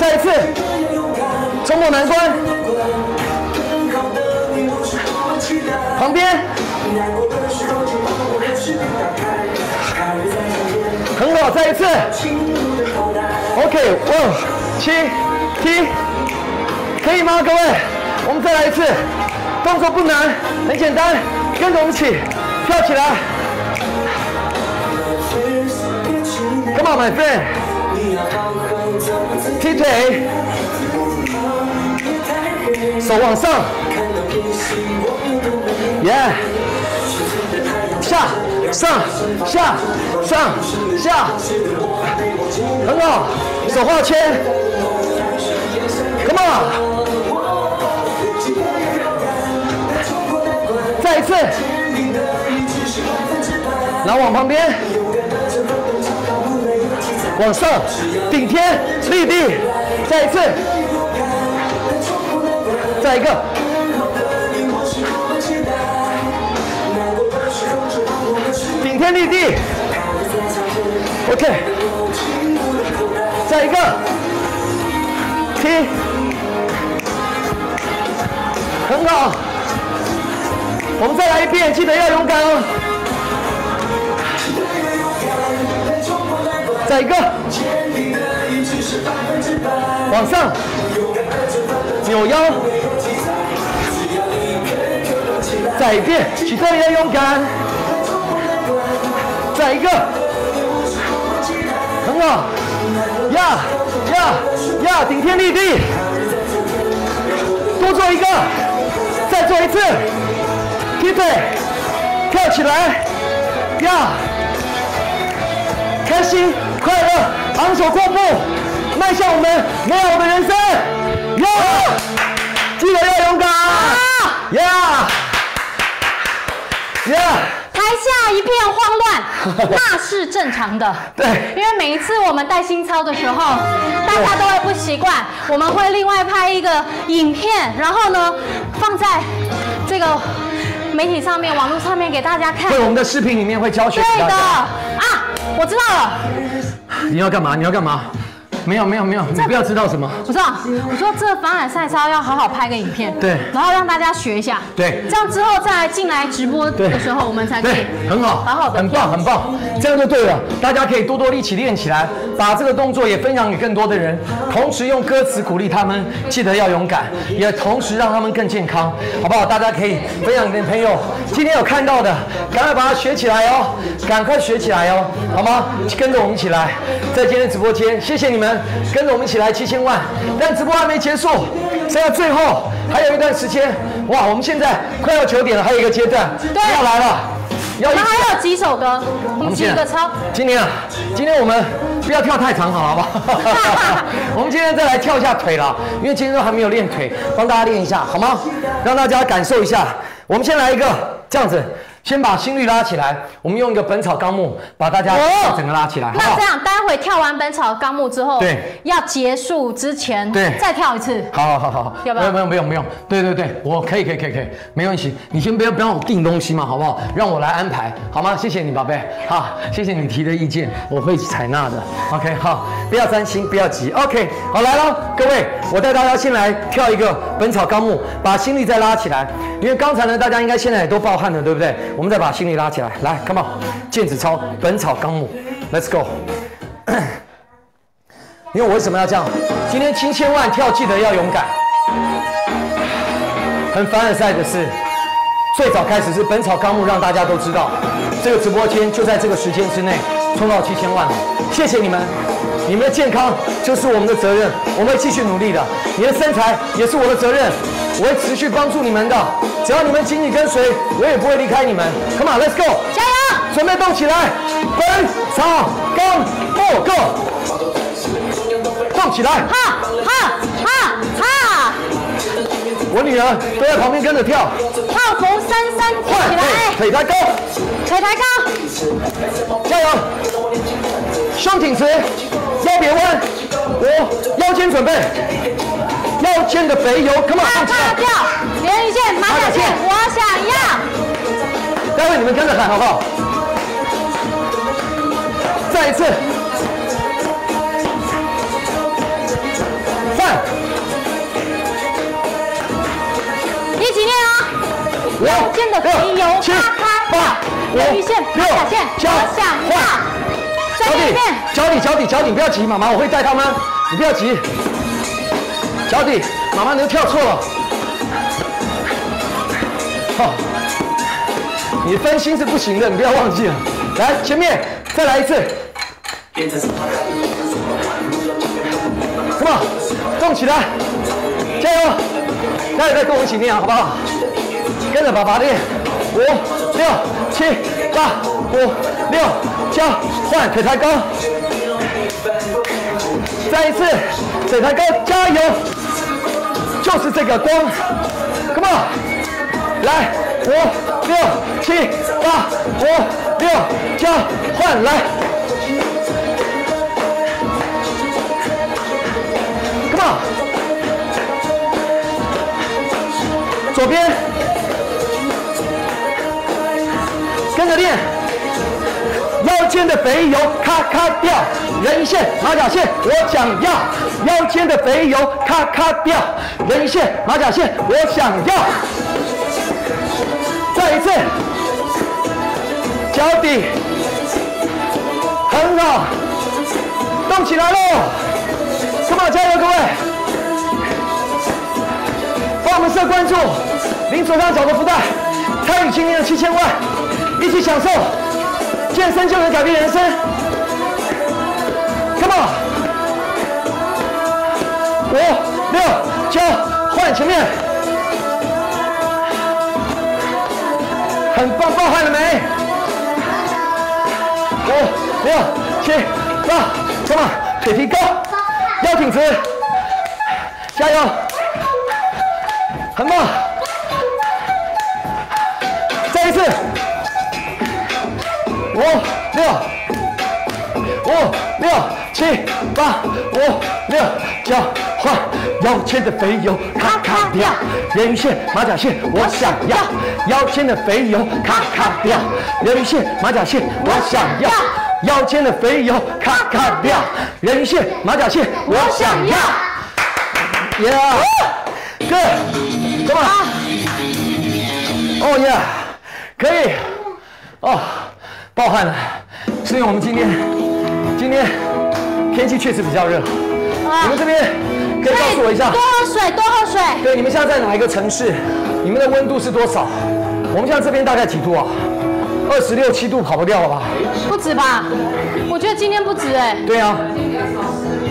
Speaker 1: 再一次，冲破难关，旁边，好，再一次。OK，五，七踢，可以吗，各位？我们再来一次，动作不难，很简单，跟着我们一起跳起来。Come on, my friend，踢腿，手往上，Yeah，下。上下上下，很好，手画圈，Come on，再一次，然后往旁边。往上，顶天立地，再一次，再一个，顶天立地，OK，再一个，踢，很好，我们再来一遍，记得要勇敢哦。再一个，往上，扭腰，再一遍，记得要勇敢，再一个，很好，呀呀呀，顶天立地，多做一个，再做一次，踢腿，跳起来，呀。开心、快乐，昂首阔步，迈向我们美好的人生。呀！记得要勇敢。呀！呀！
Speaker 2: 台下一片慌乱，那是正常的。
Speaker 1: 对
Speaker 2: 因为每一次我们带新操的时候，大家都会不习惯，我们会另外拍一个影片，然后呢放在这个媒体上面、网络上面给大家看。
Speaker 1: 对，我们的视频里面会教学
Speaker 2: 对的。啊，我知道了，
Speaker 1: 你要干嘛？你要干嘛？没有没有没有，你不要知道什么。
Speaker 2: 我知道，我说这凡尔赛操要好好拍个影片，
Speaker 1: 对
Speaker 2: 然后让大家学一下，
Speaker 1: 对
Speaker 2: 这样之后再来进来直播的时候，我们才可以
Speaker 1: 对，很好，
Speaker 2: 好好的
Speaker 1: 很棒，很棒，这样就对了。大家可以多多一起练起来，把这个动作也分享给更多的人，同时用歌词鼓励他们，记得要勇敢，也同时让他们更健康，好不好？大家可以分享给朋友。今天有看到的，赶快把它学起来哦，赶快学起来哦，好吗？跟着我们一起来，在今天直播间，谢谢你们跟着我们一起来七千万，但直播还没结束，剩下最后还有一段时间，哇，我们现在快要九点了，还有一个阶段
Speaker 2: 对
Speaker 1: 要来了。要一
Speaker 2: 我们还有几首歌，我们几个操。
Speaker 1: 今天啊，今天我们不要跳太长，好了好不好？我们今天再来跳一下腿了，因为今天都还没有练腿，帮大家练一下好吗？让大家感受一下。我们先来一个这样子，先把心率拉起来。我们用一个《本草纲目》把大家
Speaker 2: 哦
Speaker 1: 整个拉起来，好好
Speaker 2: 那这？样，待会跳完《本草纲目》之后，
Speaker 1: 对，
Speaker 2: 要结束之前，
Speaker 1: 对
Speaker 2: 再跳一次。
Speaker 1: 好好好好好，
Speaker 2: 要不要
Speaker 1: 不用不用不用，对对对，我可以可以可以可以，没问题，你先不要不要我定东西嘛，好不好？让我来安排，好吗？谢谢你宝贝，好，谢谢你提的意见，我会采纳的。OK，好，不要担心，不要急。OK，好来喽，各位，我带大家先来跳一个《本草纲目》，把心率再拉起来，因为刚才呢，大家应该现在也都暴汗了，对不对？我们再把心率拉起来，来，Come on，毽子操《本草纲目》，Let's go。因为我为什么要这样？今天七千万跳，记得要勇敢。很凡尔赛的是，最早开始是《本草纲目》，让大家都知道，这个直播间就在这个时间之内冲到七千万了。谢谢你们，你们的健康就是我们的责任，我们会继续努力的。你的身材也是我的责任，我会持续帮助你们的。只要你们紧紧跟随，我也不会离开你们。Come on，Let's go！
Speaker 2: 加油！
Speaker 1: 准备动起来，奔草刚莫 Go！动起来！
Speaker 2: 哈哈哈哈！
Speaker 1: 我女儿都在旁边跟着跳，
Speaker 2: 泡芙三三起来，
Speaker 1: 腿抬高，
Speaker 2: 腿抬高，
Speaker 1: 加油！胸挺直，腰别弯，五腰间准备，腰间的肥油，Come on，
Speaker 2: 啪
Speaker 1: 动起来！
Speaker 2: 啪跳，连一线马甲线，我想要。
Speaker 1: 待会你们跟着喊好不好？再一次，三，
Speaker 2: 一起练啊！
Speaker 1: 五，
Speaker 2: 腰间的肥油
Speaker 1: 七
Speaker 2: 啪啪跳
Speaker 1: 八，
Speaker 2: 连一线马甲线，
Speaker 1: 脚
Speaker 2: 我想要。
Speaker 1: 脚底，，脚底，脚底，脚底，不要急，妈妈，我会带他们，你不要急。脚底，妈妈，你又跳错了。好，你分心是不行的，你不要忘记了。来，前面再来一次，Come on，动起来，加油！待会再跟我一起练，好不好？跟着爸爸练，五、六、七、八、五、六，交换，腿抬高，再一次，腿抬高，加油！就是这个光，Come on，来，五、六、七、八、五、六，交换，来，Come on，左边。跟着练，间的肥油咔咔掉，人线马甲线我想要，腰间的肥油咔咔掉，人线马甲线我想要，再一次，脚底，很好，动起来喽，Come on，加油各位，帮我们设关注，领左上角的福袋，参与今天的七千万。一起享受，健身就能改变人生。Come on，五、六、九，换前面，很棒，爆汗了没？五、六、七、八，Come on，腿提高，腰挺直，加油，很棒，再一次，五六五六七八五六九，换腰间的肥油咔咔掉，人鱼线马甲线我想要，腰间的肥油咔咔掉，人鱼线马甲线我想要，腰间的肥油咔咔掉，人鱼线马甲线我想要。Yeah, good, 哦耶，可以，哦，暴汗了，是因为我们今天今天天气确实比较热。你们这边可以告诉我一下
Speaker 2: 多，喝水，多喝水。
Speaker 1: 对，你们现在在哪一个城市？你们的温度是多少？我们现在这边大概几度啊？二十六七度跑不掉了吧？
Speaker 2: 不止吧？我觉得今天不止哎，
Speaker 1: 对啊，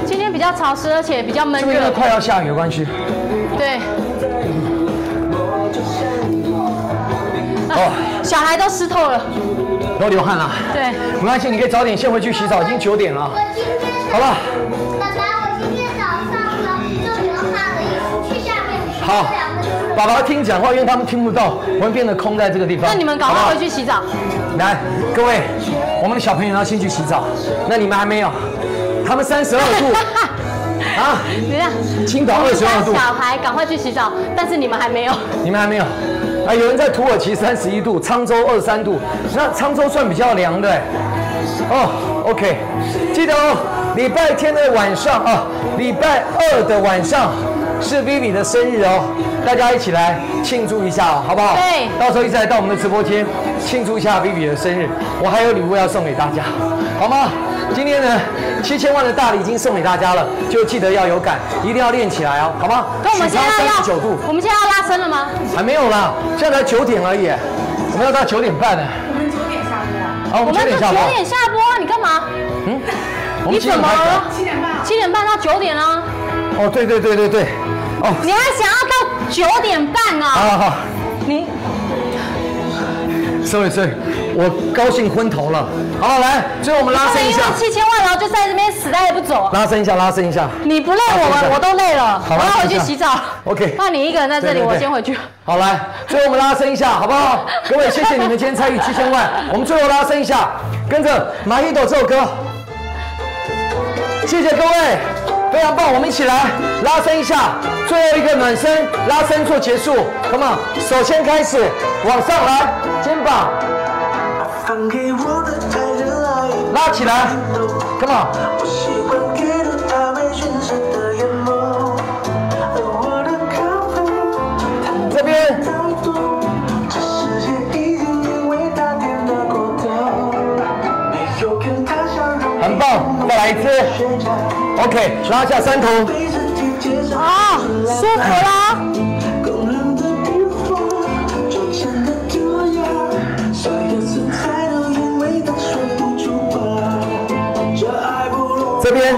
Speaker 2: 今天比较潮湿，而且比较闷
Speaker 1: 是不是因为
Speaker 2: 热。
Speaker 1: 快要下雨的关系？
Speaker 2: 对，
Speaker 1: 哦，
Speaker 2: 小孩都湿透了。
Speaker 1: 都流汗了。
Speaker 2: 对，
Speaker 1: 没关系，你可以早点先回去洗澡，已经九点了。
Speaker 3: 我今天，
Speaker 1: 好了，
Speaker 3: 爸爸，我今天早上呢就流汗了，一去下面去
Speaker 1: 好。爸爸听讲话，因为他们听不到，我们变得空在这个地方。
Speaker 2: 那你们赶快回去洗澡。
Speaker 1: 来，各位，我们的小朋友要先去洗澡，那你们还没有？他们三十二度 啊，
Speaker 2: 怎样？
Speaker 1: 青岛二十二度
Speaker 2: 小，孩赶快去洗澡，但是你们还没有。
Speaker 1: 你们还没有？啊，有人在土耳其三十一度，沧州二三度，那沧州算比较凉的。哦，OK，记得哦，礼拜天的晚上啊，礼拜二的晚上是 Vivi 的生日哦，大家一起来庆祝一下哦，好不好？
Speaker 2: 对
Speaker 1: 到时候一起来到我们的直播间庆祝一下 Vivi 的生日，我还有礼物要送给大家，好吗？今天呢，七千万的大礼已经送给大家了，就记得要有感，一定要练起来哦，好吗？
Speaker 2: 那我们现在
Speaker 1: 三
Speaker 2: 要
Speaker 1: 十九度，
Speaker 2: 我们现在要拉伸了吗？
Speaker 1: 还没有啦，现在才九点而已，我们要到九点半呢。我们九点下播。好，我们九
Speaker 2: 我们是九
Speaker 1: 点下播。
Speaker 2: 点下播，你干嘛？
Speaker 1: 嗯，我
Speaker 2: 你怎么
Speaker 1: 点？
Speaker 2: 七点半。七点半到九点啊？
Speaker 1: 哦，对对对对对。哦，
Speaker 2: 你还想要到九点半啊？
Speaker 1: 好好
Speaker 2: 你
Speaker 1: ，sorry sorry，我高兴昏头了。好，来，最后我们拉伸一下，
Speaker 2: 七千万然后就在这边死带也不走。
Speaker 1: 拉伸一下，拉伸一下。
Speaker 2: 你不累我们，我都累了，
Speaker 1: 好
Speaker 2: 我要回去洗澡。
Speaker 1: OK
Speaker 2: 那你一个人在这里，我先回去。
Speaker 1: 好，来，最后我们拉伸一下，好不好？各位，谢谢你们今天参与七千万，我们最后拉伸一下，跟着《马一朵》这首歌，谢谢各位，非常棒，我们一起来拉伸一下，最后一个暖身拉伸做结束，Come on，首先开始往上来，肩膀。拉起来，Come on，这边，很棒，再来一次。，OK，拉下三头，
Speaker 2: 啊，舒服啦。
Speaker 5: 这
Speaker 1: 边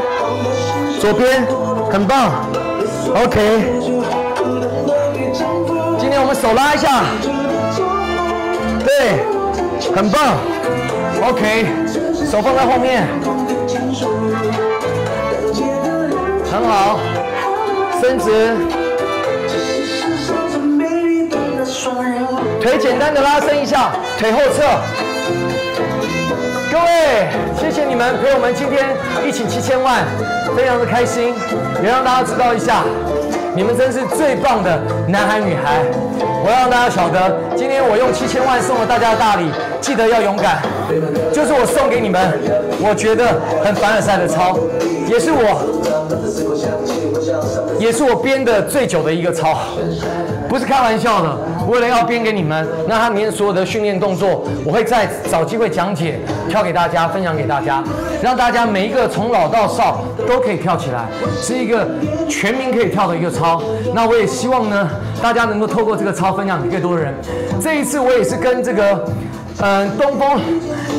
Speaker 1: 左边很棒，OK，今天我们手拉一下。对，很棒。OK，手放在后面，很好，伸直，腿简单的拉伸一下，腿后侧。各位，谢谢你们陪我们今天一起七千万，非常的开心，也让大家知道一下，你们真是最棒的男孩女孩。我要让大家晓得，今天我用七千万送了大家的大礼，记得要勇敢，就是我送给你们，我觉得很凡尔赛的操，也是我，也是我编的最久的一个操，不是开玩笑的。为了要编给你们，那他里面所有的训练动作，我会再找机会讲解，跳给大家，分享给大家，让大家每一个从老到少都可以跳起来，是一个全民可以跳的一个操。那我也希望呢，大家能够透过这个操分享给更多的人。这一次我也是跟这个。嗯，东风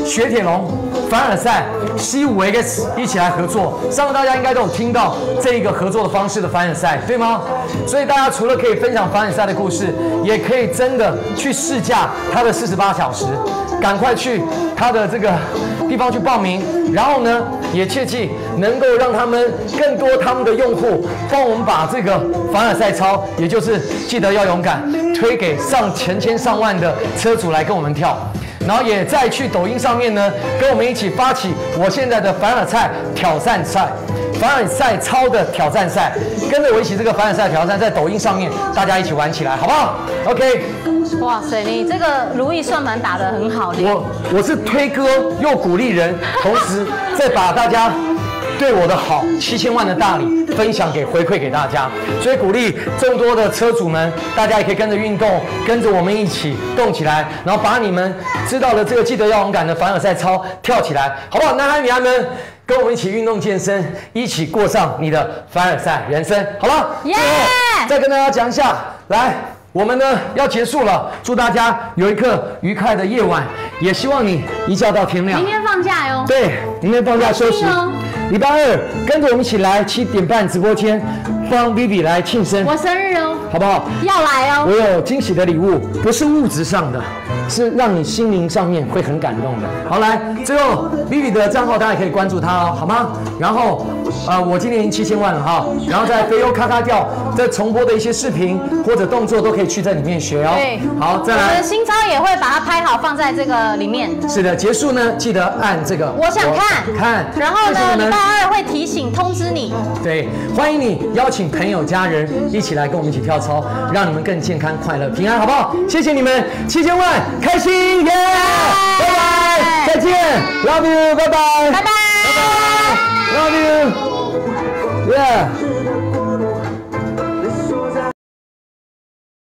Speaker 1: 雪铁龙、凡尔赛、西武 X 一起来合作，上次大家应该都有听到这一个合作的方式的凡尔赛，对吗？所以大家除了可以分享凡尔赛的故事，也可以真的去试驾它的四十八小时，赶快去它的这个地方去报名，然后呢，也切记能够让他们更多他们的用户帮我们把这个凡尔赛操，也就是记得要勇敢，推给上成千上万的车主来跟我们跳。然后也再去抖音上面呢，跟我们一起发起我现在的凡尔赛挑战赛。凡尔赛超的挑战赛，跟着我一起这个凡尔赛挑战在抖音上面，大家一起玩起来，好不好？OK，
Speaker 2: 哇塞，你这个如意算盘打得很好的。
Speaker 1: 我我是推歌又鼓励人，同时再把大家对我的好七千万的大礼分享给回馈给大家，所以鼓励众多的车主们，大家也可以跟着运动，跟着我们一起动起来，然后把你们知道的这个记得要勇敢的凡尔赛操跳起来，好不好？男孩女孩们。跟我们一起运动健身，一起过上你的凡尔赛人生，好了。
Speaker 2: 耶
Speaker 1: 最后再跟大家讲一下，来，我们呢要结束了，祝大家有一个愉快的夜晚，也希望你一觉到天亮
Speaker 2: 明。天放假哟。
Speaker 1: 对，明天放假休息
Speaker 2: 哦。
Speaker 1: 礼拜二跟着我们一起来七点半直播间，帮 Vivi 来庆生，
Speaker 2: 我生日哦，
Speaker 1: 好不好？
Speaker 2: 要来哦
Speaker 1: 我
Speaker 2: 哦。
Speaker 1: 有惊喜的礼物，不是物质上的，是让你心灵上面会很感动的。好，来，最后 Vivi 的账号大家也可以关注他哦，好吗？然后，呃，我今年已经七千万了哈，然后在飞优咔咔掉在重播的一些视频或者动作都可以去在里面学哦。
Speaker 2: 对
Speaker 1: 好，再来
Speaker 2: 我们的。新操也会把它拍好放在这个里面。
Speaker 1: 是的，结束呢，记得按这个。
Speaker 2: 我想看
Speaker 1: 看。
Speaker 2: 然后呢，礼拜二会提醒通知你。
Speaker 1: 对，欢迎你邀请朋友、家人一起来跟我们一起跳操，让你们更健康、快乐、平安，好不好？谢谢你们，七千万开心耶！拜拜，再见，Love you，拜拜，
Speaker 2: 拜拜
Speaker 1: 拜拜，Love you，耶。